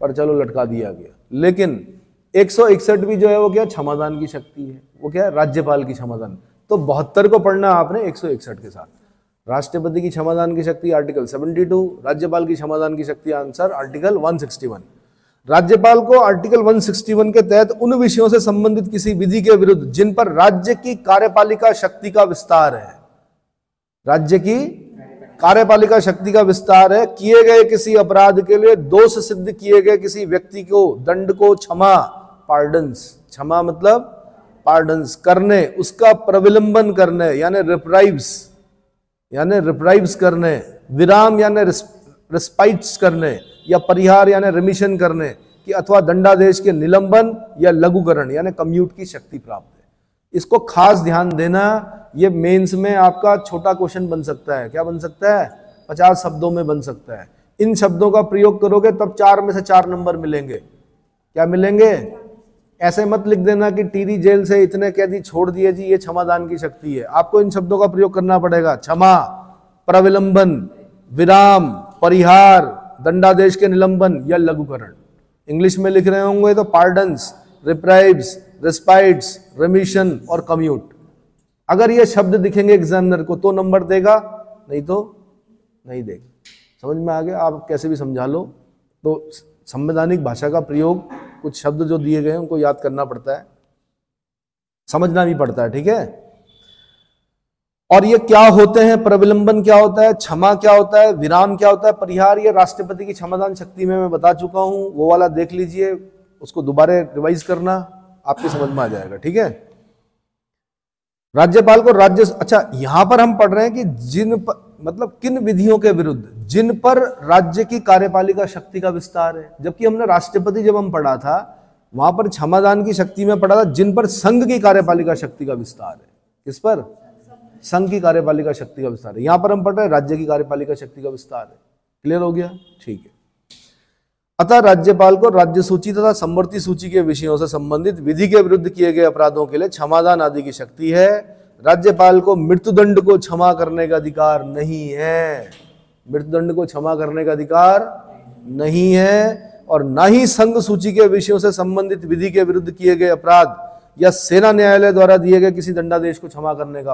पर चलो लटका दिया गया। लेकिन एक सौ इकसठ भी जो है वो क्या क्षमादान की शक्ति है? वो क्या है? राज्यपाल की क्षमादान। तो बहत्तर को पढ़ना आपने एक सौ इकसठ के साथ। राष्ट्रपति की क्षमादान की शक्ति आर्टिकल 72 राज्यपाल की क्षमादान की शक्ति आंसर आर्टिकल 161 राज्यपाल को आर्टिकल 161 के तहत उन विषयों से संबंधित किसी विधि के विरुद्ध, जिन पर राज्य की कार्यपालिका शक्ति का विस्तार है। राज्य की कार्यपालिका शक्ति का विस्तार है। किए गए किसी अपराध के लिए दोष सिद्ध किए गए किसी व्यक्ति को दंड को क्षमा पार्डन्स क्षमा मतलब पार्डन्स करने, उसका प्रविलंबन करने, यानी रिप्राइव्स यानी रिप्राइव्स करने, विराम यानी रिस्पाइट्स करने या परिहार यानी रिमिशन करने कि अथवा दंडादेश के निलंबन या लघुकरण यानी कम्यूट की शक्ति प्राप्त है। इसको खास ध्यान देना, ये मेंस में आपका छोटा क्वेश्चन बन सकता है। क्या बन सकता है? पचास शब्दों में बन सकता है। इन शब्दों का प्रयोग करोगे, तब चार में से चार नंबर मिलेंगे। क्या मिलेंगे? ऐसे मत लिख देना कि टीरी जेल से इतने कैदी छोड़ दिए जी, ये क्षमादान की शक्ति है। आपको इन शब्दों का प्रयोग करना पड़ेगा। क्षमा, प्रविलंबन, विराम, परिहार दंडादेश के निलंबन या लघुकरण। इंग्लिश में लिख रहे होंगे तो पार्डन्स रिप्राइब्स रिस्पाइट्स रेमिशन और कम्यूट अगर ये शब्द दिखेंगे एग्जामिनर को तो नंबर देगा, नहीं तो नहीं देगा। समझ में आ गया? आप कैसे भी समझा लो। तो संवैधानिक भाषा का प्रयोग, कुछ शब्द जो दिए गए उनको याद करना पड़ता है। समझना भी पड़ता है, ठीक है? और ये क्या होते हैं? प्रविलंबन क्या होता है? क्षमा क्या होता है? विराम क्या होता है? परिहार, ये राष्ट्रपति की क्षमादान शक्ति में मैं बता चुका हूँ। वो वाला देख लीजिए, उसको दोबारा रिवाइज करना, आपके समझ में आ जाएगा, ठीक है? राज्यपाल को राज्य अच्छा यहाँ पर हम पढ़ रहे हैं कि जिन पर मतलब किन विधियों के विरुद्ध, जिन पर राज्य की कार्यपालिका शक्ति का विस्तार है? जबकि हमने राष्ट्रपति जब हम पढ़ा था, वहाँ पर क्षमादान की शक्ति में पढ़ा था, जिन पर संघ की कार्यपालिका शक्ति का विस्तार है। किस पर? संघ की कार्यपालिका शक्ति का विस्तार है। यहाँ पर हम पढ़ रहे हैं, राज्य की कार्यपालिका शक्ति का विस्तार है। क्लियर हो गया? ठीक है। अतः राज्यपाल को राज्य सूची तथा संवर्ती सूची के विषयों से संबंधित विधि के विरुद्ध किए गए अपराधों के लिए क्षमादान आदि की शक्ति है। राज्यपाल को मृत्युदंड को क्षमा करने का अधिकार नहीं है। मृत्युदंड को क्षमा करने का अधिकार नहीं है और ना ही संघ सूची के विषयों से संबंधित विधि के विरुद्ध किए गए अपराध या सेना न्यायालय द्वारा दिए गए किसी दंडादेश को क्षमा करने का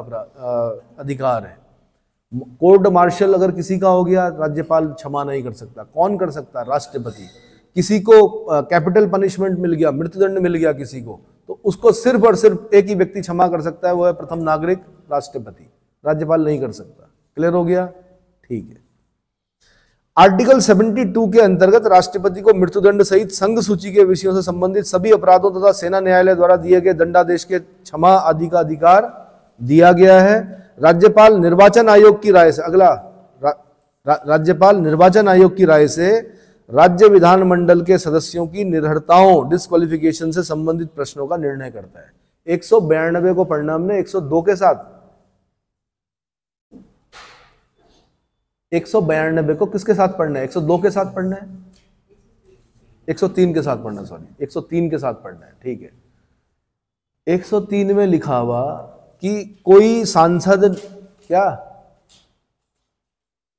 अधिकार है? कोर्ट मार्शल अगर किसी का हो गया, राज्यपाल क्षमा नहीं कर सकता। कौन कर सकता? राष्ट्रपति। किसी को कैपिटल पनिशमेंट मिल गया, मृत्युदंड मिल गया किसी को तो उसको सिर्फ़ और सिर्फ़ एक ही व्यक्ति क्षमा कर सकता है, वो है प्रथम नागरिक, राष्ट्रपति। राज्यपाल नहीं कर सकता। क्लियर हो गया? ठीक है। आर्टिकल 72 के अंतर्गत राष्ट्रपति को मृत्युदंड सहित संघ सूची के विषयों से संबंधित सभी अपराधों तथा सेना न्यायालय द्वारा दिए गए दंडादेश के क्षमा आदि का अधिकार दिया गया है। राज्यपाल निर्वाचन आयोग की राय से अगला रा, रा, राज्यपाल निर्वाचन आयोग की राय से राज्य विधानमंडल के सदस्यों की निर्हरताओं डिस्कालिफिकेशन से संबंधित प्रश्नों का निर्णय करता है। एक को पढ़ना हमने 102 के साथ। एक सौ बयानबे को किसके साथ पढ़ना है? 102 के साथ पढ़ना है? 103 के साथ पढ़ना सॉरी 103 के साथ पढ़ना है, ठीक है. 103 में लिखा हुआ कि कोई सांसद क्या?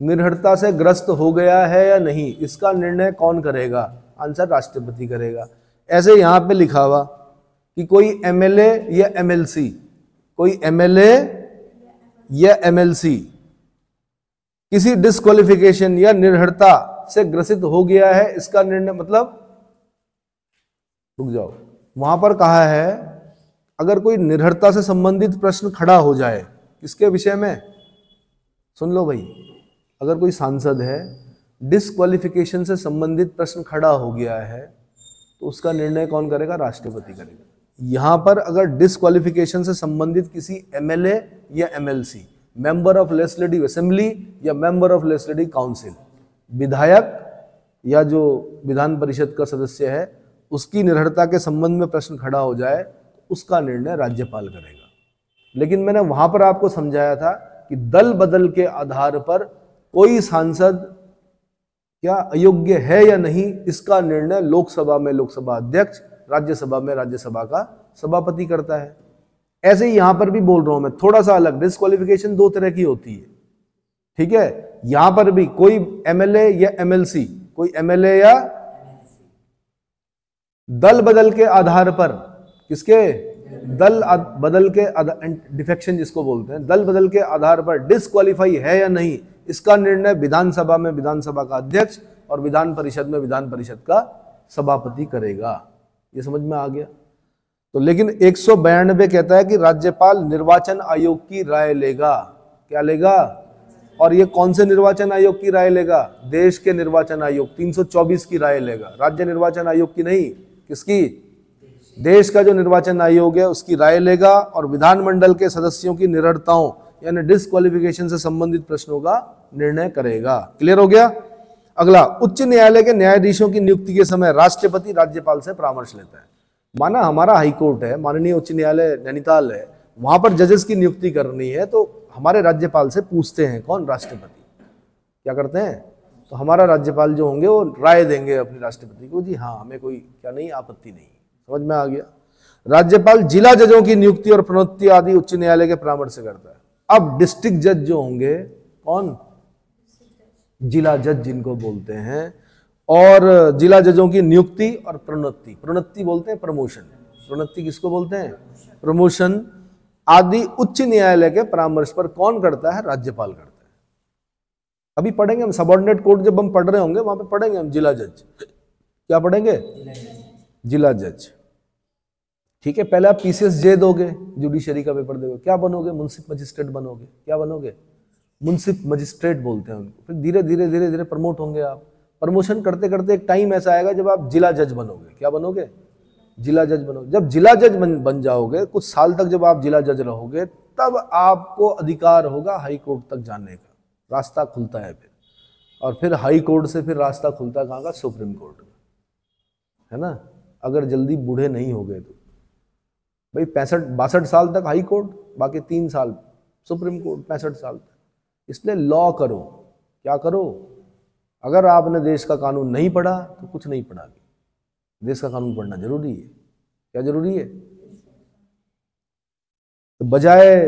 निर्हरता से ग्रस्त हो गया है या नहीं? इसका निर्णय कौन करेगा? आंसर राष्ट्रपति करेगा. ऐसे यहाँ पे लिखा हुआ कि कोई एमएलए या एमएलसी? कोई एमएलए या एमएलसी? किसी डिस्कालिफिकेशन या निर्हरता से ग्रसित हो गया है, इसका निर्णय मतलब रुक जाओ। वहाँ पर कहा है, अगर कोई निर्हरता से संबंधित प्रश्न खड़ा हो जाए, किसके विषय में? सुन लो भाई, अगर कोई सांसद है डिस्कालिफिकेशन से संबंधित प्रश्न खड़ा हो गया है तो उसका निर्णय कौन करेगा? राष्ट्रपति करेगा। यहाँ पर अगर डिसक्वालिफिकेशन से संबंधित किसी एमएलए या MLC member of legislative assembly या मेंबर ऑफ़ लेजिस्लेटिव काउंसिल विधायक या जो विधान परिषद का सदस्य है, उसकी निर्भरता के संबंध में प्रश्न खड़ा हो जाए तो उसका निर्णय राज्यपाल करेगा। लेकिन मैंने वहाँ पर आपको समझाया था कि दल बदल के आधार पर कोई सांसद क्या अयोग्य है या नहीं, इसका निर्णय लोकसभा में लोकसभा अध्यक्ष, राज्यसभा में राज्यसभा का सभापति करता है। ऐसे ही यहाँ पर भी बोल रहा हूँ मैं, थोड़ा सा अलग डिस्कालिफिकेशन दो तरह की होती है। ठीक है? यहाँ पर भी कोई एमएलए या एमएलसी कोई एमएलए या दल बदल के आधार पर, किसके? दल बदल के डिफेक्शन जिसको बोलते हैं, दल बदल के आधार पर डिस्कालीफाई है या नहीं, इसका निर्णय विधानसभा में विधानसभा का अध्यक्ष और विधान परिषद में विधान परिषद का सभापति करेगा। ये समझ में आ गया? तो लेकिन एक कहता है कि राज्यपाल निर्वाचन आयोग की राय लेगा। क्या लेगा? और ये कौन से निर्वाचन आयोग की राय लेगा? देश के निर्वाचन आयोग 324 की राय लेगा। राज्य निर्वाचन आयोग की नहीं, किसकी? देश का जो निर्वाचन आयोग है, उसकी राय लेगा और विधानमंडल के सदस्यों की निरड़ताओं यानी डिस्कालिफिकेशन से संबंधित प्रश्नों का निर्णय करेगा। क्लियर हो गया? अगला, उच्च न्यायालय के न्यायाधीशों की नियुक्ति के समय राष्ट्रपति राज्यपाल से परामर्श लेता है। माना हमारा हाईकोर्ट है, माननीय उच्च न्यायालय नैनीताल है, वहाँ पर जजेस की नियुक्ति करनी है तो हमारे राज्यपाल से पूछते हैं कौन राष्ट्रपति? क्या करते हैं? तो हमारा राज्यपाल जो होंगे वो राय देंगे अपने राष्ट्रपति को, जी हाँ हमें कोई क्या नहीं, आपत्ति नहीं। समझ में आ गया? राज्यपाल जिला जजों की नियुक्ति और प्रोन्नति आदि उच्च न्यायालय के परामर्श से करता है। अब डिस्ट्रिक्ट जज जो होंगे, कौन? जिला जज जिनको बोलते हैं और जिला जजों की नियुक्ति और प्रोन्नति। प्रोन्नति बोलते हैं प्रमोशन। प्रोन्नति किसको बोलते हैं? प्रमोशन आदि उच्च न्यायालय के परामर्श पर कौन करता है? राज्यपाल करता है। अभी पढ़ेंगे हम सबॉर्डिनेट कोर्ट जब हम पढ़ रहे होंगे, वहाँ पे पढ़ेंगे हम जिला जज। क्या पढ़ेंगे? जिला जज। ठीक है, पहले आप पीसीएस जे दोगे जुडिशरी का पेपर दोगे। क्या बनोगे? मुंसिफ मजिस्ट्रेट बनोगे। क्या बनोगे? मुंसिफ मजिस्ट्रेट बोलते हैं उनको। फिर धीरे धीरे धीरे धीरे प्रमोट होंगे आप। प्रमोशन करते करते एक टाइम ऐसा आएगा जब आप जिला जज बनोगे। क्या बनोगे? जिला जज बनोगे। जब जिला जज बन, बन जाओगे कुछ साल तक जब आप जिला जज रहोगे तब आपको अधिकार होगा हाई कोर्ट तक जाने का। रास्ता खुलता है फिर। और फिर हाई कोर्ट से फिर रास्ता खुलता कहाँ का? सुप्रीम कोर्ट का है ना? अगर जल्दी बूढ़े नहीं हो गए तो। भाई पैंसठ बासठ साल तक हाई कोर्ट बाकी तीन साल सुप्रीम कोर्ट पैंसठ साल तक। इसलिए लॉ करो। क्या करो? अगर आपने देश का कानून नहीं पढ़ा तो कुछ नहीं पढ़ा देश का कानून पढ़ना ज़रूरी है। क्या ज़रूरी है? तो बजाय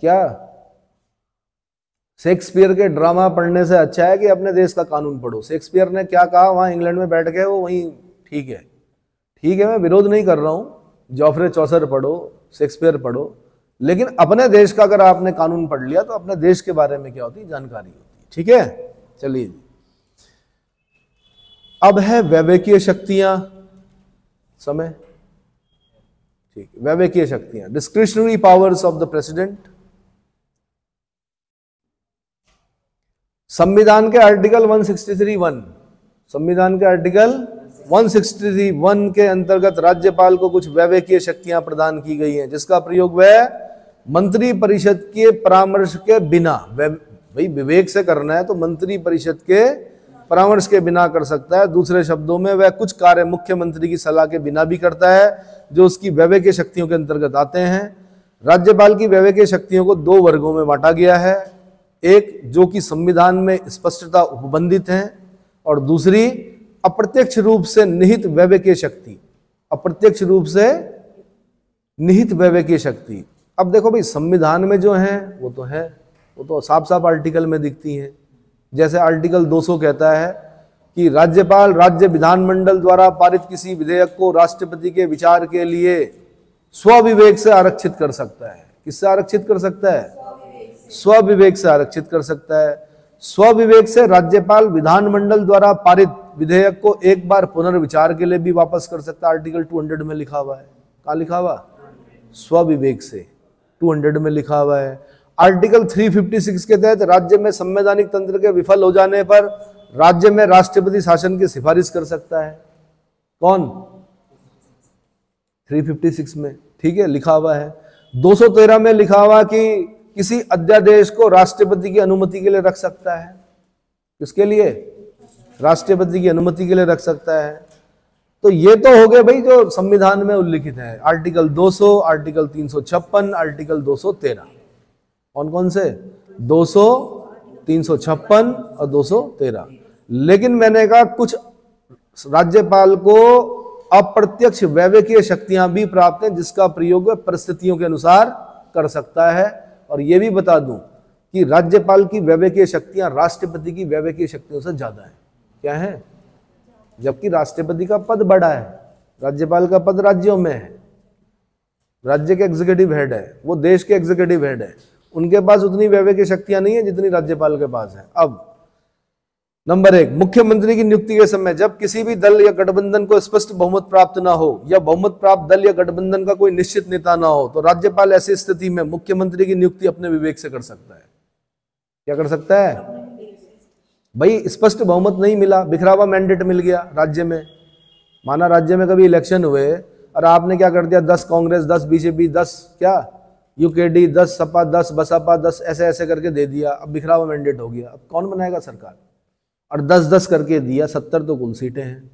क्या? शेक्सपियर के ड्रामा पढ़ने से अच्छा है कि अपने देश का कानून पढ़ो। शेक्सपियर ने क्या कहा? वहाँ इंग्लैंड में बैठ गए, वो वहीं ठीक है। ठीक है, मैं विरोध नहीं कर रहा हूँ। जॉफरे चौसर पढ़ो, शेक्सपियर पढ़ो। लेकिन अपने देश का अगर आपने कानून पढ़ लिया तो अपने देश के बारे में क्या होती? जानकारी होती। ठीक है? चलिए अब है वैवेकीय शक्तियाँ। समय? ठीक, वैवेकीय शक्तियाँ। Discretionary powers of the president संविधान के आर्टिकल 163 संविधान के आर्टिकल 161 के अंतर्गत राज्यपाल को कुछ वैवेकीय शक्तियाँ प्रदान की गई हैं, जिसका प्रयोग वह मंत्री परिषद के परामर्श के बिना भाई विवेक से करना है तो मंत्री परिषद के परामर्श के बिना कर सकता है। दूसरे शब्दों में, वह कुछ कार्य मुख्यमंत्री की सलाह के बिना भी करता है, जो उसकी वैवेकीय शक्तियों के अंतर्गत आते हैं। राज्यपाल की वैवेकीय शक्तियों को दो वर्गों में बांटा गया है। एक, जो कि संविधान में स्पष्टता उपबंधित है, और दूसरी, अप्रत्यक्ष रूप से निहित वैवेकीय शक्ति। अप्रत्यक्ष रूप से निहित वैवेकीय शक्ति। अब देखो भाई, संविधान में जो है, वो तो है, वो तो साफ़ साफ़ आर्टिकल में दिखती है। जैसे आर्टिकल 200 कहता है कि राज्यपाल राज्य विधानमंडल द्वारा पारित किसी विधेयक को राष्ट्रपति के विचार के लिए स्वविवेक से आरक्षित कर सकता है। किससे आरक्षित कर सकता है? स्वविवेक से आरक्षित कर सकता है। स्वविवेक से राज्यपाल विधानमंडल द्वारा पारित विधेयक को एक बार पुनर्विचार के लिए भी वापस कर सकता है। आर्टिकल 200 में लिखा हुआ है। कहा लिखा हुआ? स्वविवेक से। 200 में लिखा हुआ है। आर्टिकल 356 के तहत राज्य में संवैधानिक तंत्र के विफल हो जाने पर राज्य में राष्ट्रपति शासन की सिफारिश कर सकता है। कौन? 356 में। ठीक है, लिखा हुआ है। 213 में लिखा हुआ कि किसी अध्यादेश को राष्ट्रपति की अनुमति के लिए रख सकता है। किसके लिए? राष्ट्रपति की अनुमति के लिए रख सकता है। तो ये तो हो गए भाई जो संविधान में उल्लिखित है। आर्टिकल 200 आर्टिकल 356 आर्टिकल 213 कौन कौन से 200 356 और 213 लेकिन मैंने कहा कुछ राज्यपाल को अप्रत्यक्ष वैवेकीय शक्तियाँ भी प्राप्त हैं, जिसका प्रयोग वह परिस्थितियों के अनुसार कर सकता है। और यह भी बता दूँ कि राज्यपाल की वैवेकीय शक्तियाँ राष्ट्रपति की वैवेकीय शक्तियों से ज़्यादा है। क्या है? जबकि राष्ट्रपति का पद बड़ा है, राज्यपाल का पद राज्यों में है। राज्य के एग्जीक्यूटिव हेड है, वो देश के एग्जीक्यूटिव हेड है। उनके पास उतनी वैवेकीय शक्तियाँ नहीं है जितनी राज्यपाल के पास है। अब, नंबर एक, मुख्यमंत्री की नियुक्ति के समय जब किसी भी दल या गठबंधन को स्पष्ट बहुमत प्राप्त ना हो या बहुमत प्राप्त दल या गठबंधन का कोई निश्चित नेता ना हो तो राज्यपाल ऐसी स्थिति में मुख्यमंत्री की नियुक्ति अपने विवेक से कर सकता है। क्या कर सकता है? भाई, स्पष्ट बहुमत नहीं मिला, बिखरावा मैंडेट मिल गया राज्य में। माना राज्य में कभी इलेक्शन हुए और आपने क्या कर दिया? दस कांग्रेस, दस बीजेपी, दस क्या? यूकेडी दस सपा, दस बसपा, दस ऐसे ऐसे करके दे दिया। अब बिखरावा मैंडेट हो गया। अब कौन बनाएगा सरकार? और दस दस करके दिया, सत्तर तो कुल सीटें हैं।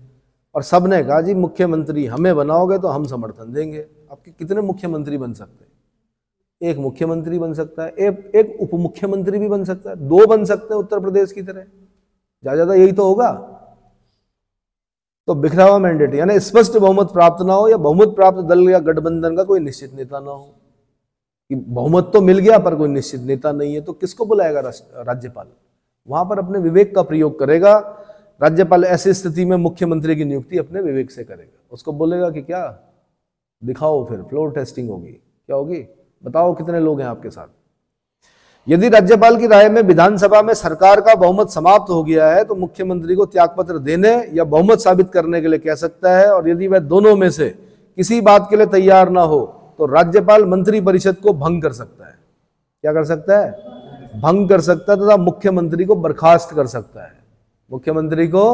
और सबने कहा, जी, मुख्यमंत्री हमें बनाओगे तो हम समर्थन देंगे। आपके कितने मुख्यमंत्री बन सकते हैं? एक मुख्यमंत्री बन सकता है, एक एक उप मुख्यमंत्री भी बन सकता है, दो बन सकते हैं उत्तर प्रदेश की तरह। ज़्यादा ज़्यादा यही तो होगा। तो बिखरा हुआ मैंडेट यानी स्पष्ट बहुमत प्राप्त ना हो या बहुमत प्राप्त दल या गठबंधन का कोई निश्चित नेता ना हो। कि बहुमत तो मिल गया, पर कोई निश्चित नेता नहीं है तो किसको बुलाएगा राज्यपाल? वहाँ पर अपने विवेक का प्रयोग करेगा। राज्यपाल ऐसी स्थिति में मुख्यमंत्री की नियुक्ति अपने विवेक से करेगा। उसको बोलेगा कि क्या? दिखाओ फिर फ्लोर टेस्टिंग होगी। क्या होगी? बताओ कितने लोग हैं आपके साथ? यदि राज्यपाल की राय में विधानसभा में सरकार का बहुमत समाप्त हो गया है तो मुख्यमंत्री को त्यागपत्र देने या बहुमत साबित करने के लिए कह सकता है, और यदि वह दोनों में से किसी बात के लिए तैयार ना हो तो राज्यपाल मंत्री परिषद को भंग कर सकता है। क्या कर सकता है? भंग कर सकता है तथा मुख्यमंत्री को बर्खास्त कर सकता है। मुख्यमंत्री को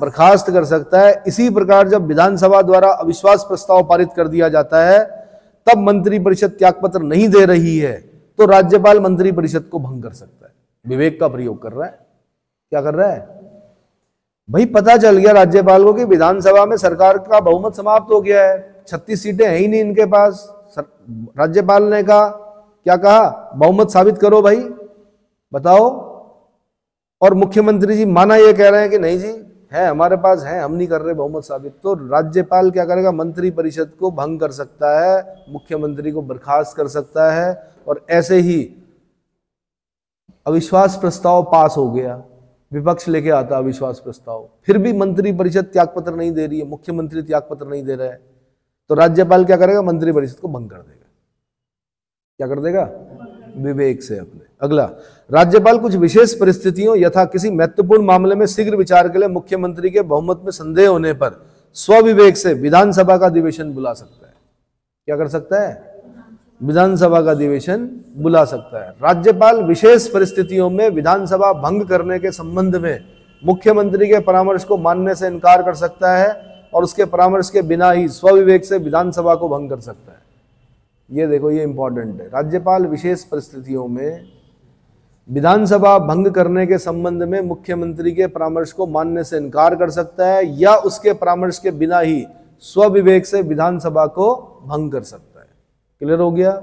बर्खास्त कर सकता है। इसी प्रकार जब विधानसभा द्वारा अविश्वास प्रस्ताव पारित कर दिया जाता है, तब मंत्री परिषद त्यागपत्र नहीं दे रही है तो राज्यपाल मंत्री परिषद को भंग कर सकता है। विवेक का प्रयोग कर रहा है। क्या कर रहा है? भाई पता चल गया राज्यपाल को कि विधानसभा में सरकार का बहुमत समाप्त हो गया है। छत्तीस सीटें हैं ही नहीं इनके पास। राज्यपाल ने कहा, क्या कहा? बहुमत साबित करो भाई, बताओ। और मुख्यमंत्री जी, माना ये कह रहे हैं कि नहीं जी, है हमारे पास, है, हम नहीं कर रहे बहुमत साबित। तो राज्यपाल क्या करेगा? मंत्री परिषद को भंग कर सकता है, मुख्यमंत्री को बर्खास्त कर सकता है, और ऐसे ही अविश्वास प्रस्ताव पास हो गया। विपक्ष लेके आता अविश्वास प्रस्ताव। फिर भी मंत्री परिषद त्यागपत्र नहीं दे रही है, मुख्यमंत्री त्यागपत्र नहीं दे रहा है। तो राज्यपाल क्या करेगा? मंत्री परिषद को भंग कर देगा। क्या कर देगा? विवेक से अपने। अगला, राज्यपाल कुछ विशेष परिस्थितियों यथा किसी महत्वपूर्ण मामले में शीघ्र विचार के लिए मुख्यमंत्री के बहुमत में संदेह होने पर स्वविवेक से विधानसभा का अधिवेशन बुला सकता है। क्या कर सकता है? विधानसभा का अधिवेशन बुला सकता है। राज्यपाल विशेष परिस्थितियों में विधानसभा भंग करने के संबंध में मुख्यमंत्री के परामर्श को मानने से इनकार कर सकता है। और उसके परामर्श के बिना ही स्वविवेक से विधानसभा को भंग कर सकता है। ये देखो, ये इंपॉर्टेंट है। राज्यपाल विशेष परिस्थितियों में विधानसभा भंग करने के संबंध में मुख्यमंत्री के परामर्श को मानने से इनकार कर सकता है या उसके परामर्श के बिना ही स्वविवेक से विधानसभा को भंग कर सकता है। क्लियर हो गया?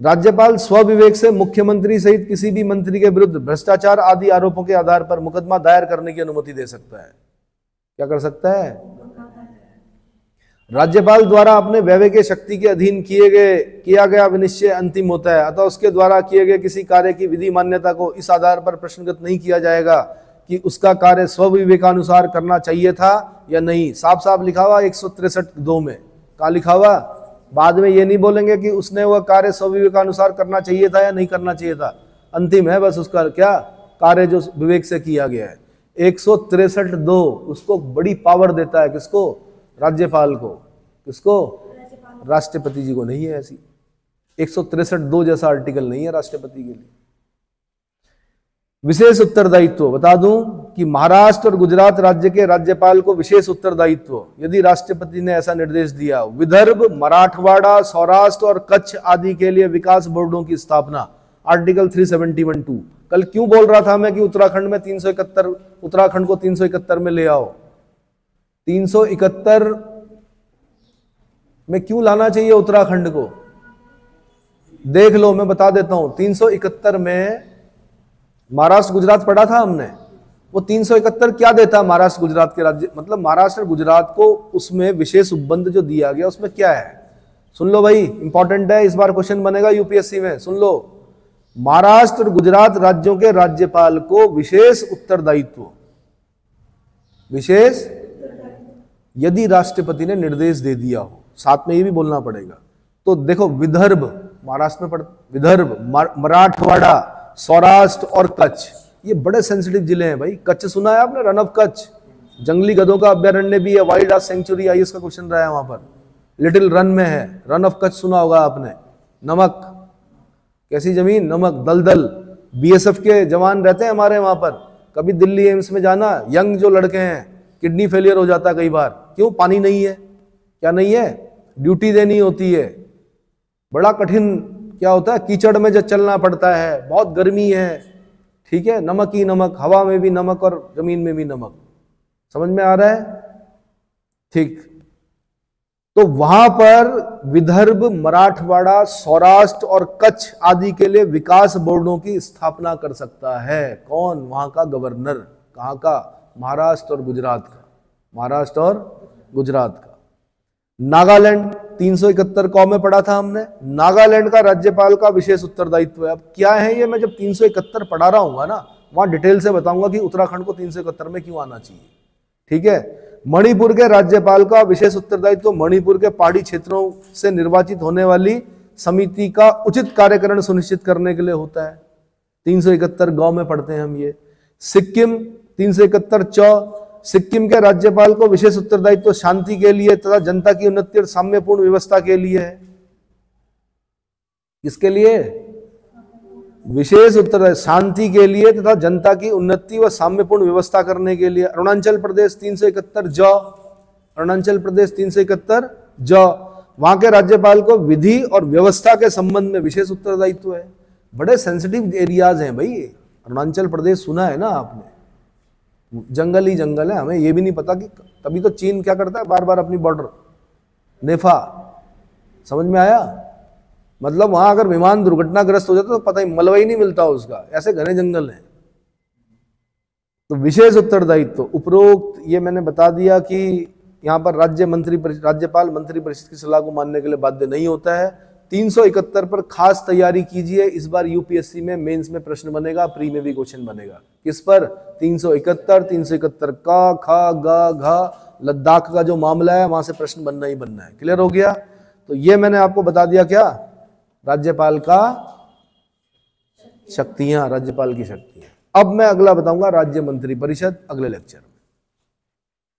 राज्यपाल स्वविवेक से मुख्यमंत्री सहित किसी भी मंत्री के विरुद्ध भ्रष्टाचार आदि आरोपों के आधार पर मुकदमा दायर करने की अनुमति दे सकता है। क्या कर सकता है? राज्यपाल द्वारा अपने वैवे के शक्ति के अधीन किए गए, किया गया विनिश्चय अंतिम होता है। अतः उसके द्वारा किए गए किसी कार्य की विधि मान्यता को इस आधार पर प्रश्नगत नहीं किया जाएगा कि उसका कार्य स्वविवेकानुसार करना चाहिए था या नहीं। साफ़ साफ़ लिखा हुआ एक सौ तिरसठ दो में। कहा लिखा हुआ बाद में ये नहीं बोलेंगे कि उसने वह कार्य स्वविवेकानुसार करना चाहिए था या नहीं करना चाहिए था। अंतिम है बस उसका क्या? कार्य जो विवेक से किया गया है। एक सौ तिरसठ दो, उसको बड़ी पावर देता है किसको? राज्यपाल को। किसको? राष्ट्रपति जी को नहीं है ऐसी। एक सौ तिरसठ दो जैसा आर्टिकल नहीं है राष्ट्रपति के लिए। विशेष उत्तरदायित्व, बता दूँ कि महाराष्ट्र और गुजरात राज्य के राज्यपाल को विशेष उत्तरदायित्व। यदि राष्ट्रपति ने ऐसा निर्देश दिया, विदर्भ, मराठवाड़ा, सौराष्ट्र और कच्छ आदि के लिए विकास बोर्डों की स्थापना आर्टिकल 371 टू कल क्यों बोल रहा था मैं कि उत्तराखंड में तीन सौ इकहत्तर, उत्तराखंड को तीन सौ इकहत्तर में ले आओ? तीन सौ इकहत्तर में क्यों लाना चाहिए उत्तराखंड को? देख लो, मैं बता देता हूँ 371 में महाराष्ट्र, गुजरात पढ़ा था हमने। वो 371 क्या देता है महाराष्ट्र, गुजरात के राज्य? मतलब महाराष्ट्र, गुजरात को उसमें विशेष उपबंध जो दिया गया, उसमें क्या है? सुन लो भाई इंपॉर्टेंट है, इस बार क्वेश्चन बनेगा यूपीएससी में, सुन लो। महाराष्ट्र गुजरात राज्यों के राज्यपाल को विशेष उत्तरदायित्व। विशेष यदि राष्ट्रपति ने निर्देश दे दिया हो, साथ में ये भी बोलना पड़ेगा। तो देखो, विदर्भ, महाराष्ट्र में पड़, विदर्भ मराठवाड़ा, सौराष्ट्र और कच्छ, ये बड़े सेंसिटिव ज़िले हैं भाई। कच्छ सुना है आपने? रन ऑफ़ कच्छ। जंगली गधों का अभ्यारण्य भी है वाइल्ड लाइफ सेंचुरी आई इसका क्वेश्चन रहा है वहाँ पर। लिटिल रन में है। रन ऑफ़ कच्छ सुना होगा आपने। नमक, कैसी ज़मीन? नमक, दलदल। बीएसएफ के जवान रहते हैं हमारे वहाँ पर। कभी दिल्ली एम्स में जाना? यंग जो लड़के हैं किडनी फेलियर हो जाता है कई बार। क्यों पानी नहीं है? क्या नहीं है? ड्यूटी देनी होती है। बड़ा कठिन क्या होता है? कीचड़ में जब चलना पड़ता है, बहुत गर्मी है। ठीक है? नमक ही नमक, हवा में भी नमक और ज़मीन में भी नमक। समझ में आ रहा है? ठीक। तो वहाँ पर विदर्भ, मराठवाड़ा, सौराष्ट्र और कच्छ आदि के लिए विकास बोर्डों की स्थापना कर सकता है। कौन? वहाँ का गवर्नर। कहाँ का? महाराष्ट्र और गुजरात का। महाराष्ट्र और गुजरात का। नागालैंड तीन सौ इकहत्तर कौ में पढ़ा था हमने। नागालैंड का राज्यपाल का विशेष उत्तरदायित्व है। अब क्या है ये? मैं जब तीन सौ इकहत्तर पढ़ा रहा हूँ ना, वहाँ डिटेल से बताऊँगा कि उत्तराखंड को तीन सौ इकहत्तर में क्यों आना चाहिए। ठीक है? मणिपुर के राज्यपाल का विशेष उत्तरदायित्व, मणिपुर के पहाड़ी क्षेत्रों से निर्वाचित होने वाली समिति का उचित कार्यकरण सुनिश्चित करने के लिए होता है। तीन सौ इकहत्तर गाँव में पढ़ते हैं हम ये। सिक्किम तीन सौ इकहत्तर सिक्किम के राज्यपाल को विशेष उत्तरदायित्व तो शांति के लिए तथा जनता की उन्नति और साम्यपूर्ण व्यवस्था के लिए। है किसके लिए? विशेष उत्तर शांति के लिए तथा जनता की उन्नति व साम्यपूर्ण व्यवस्था करने के लिए। अरुणाचल प्रदेश तीन सौ इकहत्तर, ज। अरुणाचल प्रदेश तीन सौ इकहत्तर, ज। वहाँ के राज्यपाल को विधि और व्यवस्था के संबंध में विशेष उत्तरदायित्व है। बड़े सेंसिटिव एरियाज़ हैं भाई अरुणाचल प्रदेश सुना है ना आपने? जंगल ही जंगल है, हमें ये भी नहीं पता कि तभी तो चीन क्या करता है बार बार अपनी बॉर्डर नेफा, समझ में आया? मतलब वहाँ अगर विमान दुर्घटनाग्रस्त हो जाता तो पता ही, मलबा ही नहीं मिलता उसका। ऐसे घने जंगल हैं। तो विशेष उत्तरदायित्व तो उपरोक्त ये मैंने बता दिया कि यहाँ पर राज्य मंत्री, राज्यपाल मंत्री परिषद की सलाह को मानने के लिए बाध्य नहीं होता है। 371 पर खास तैयारी कीजिए। इस बार यूपीएससी में मेंस में प्रश्न बनेगा, प्री में भी क्वेश्चन बनेगा। किस पर? 371 371 का, खा, गा, घा, लद्दाख का जो मामला है, वहाँ से प्रश्न बनना ही बनना है। क्लियर हो गया? तो ये मैंने आपको बता दिया क्या? राज्यपाल का शक्तियाँ, राज्यपाल की शक्तियाँ। अब मैं अगला बताऊँगा राज्य मंत्री परिषद, अगले लेक्चर में।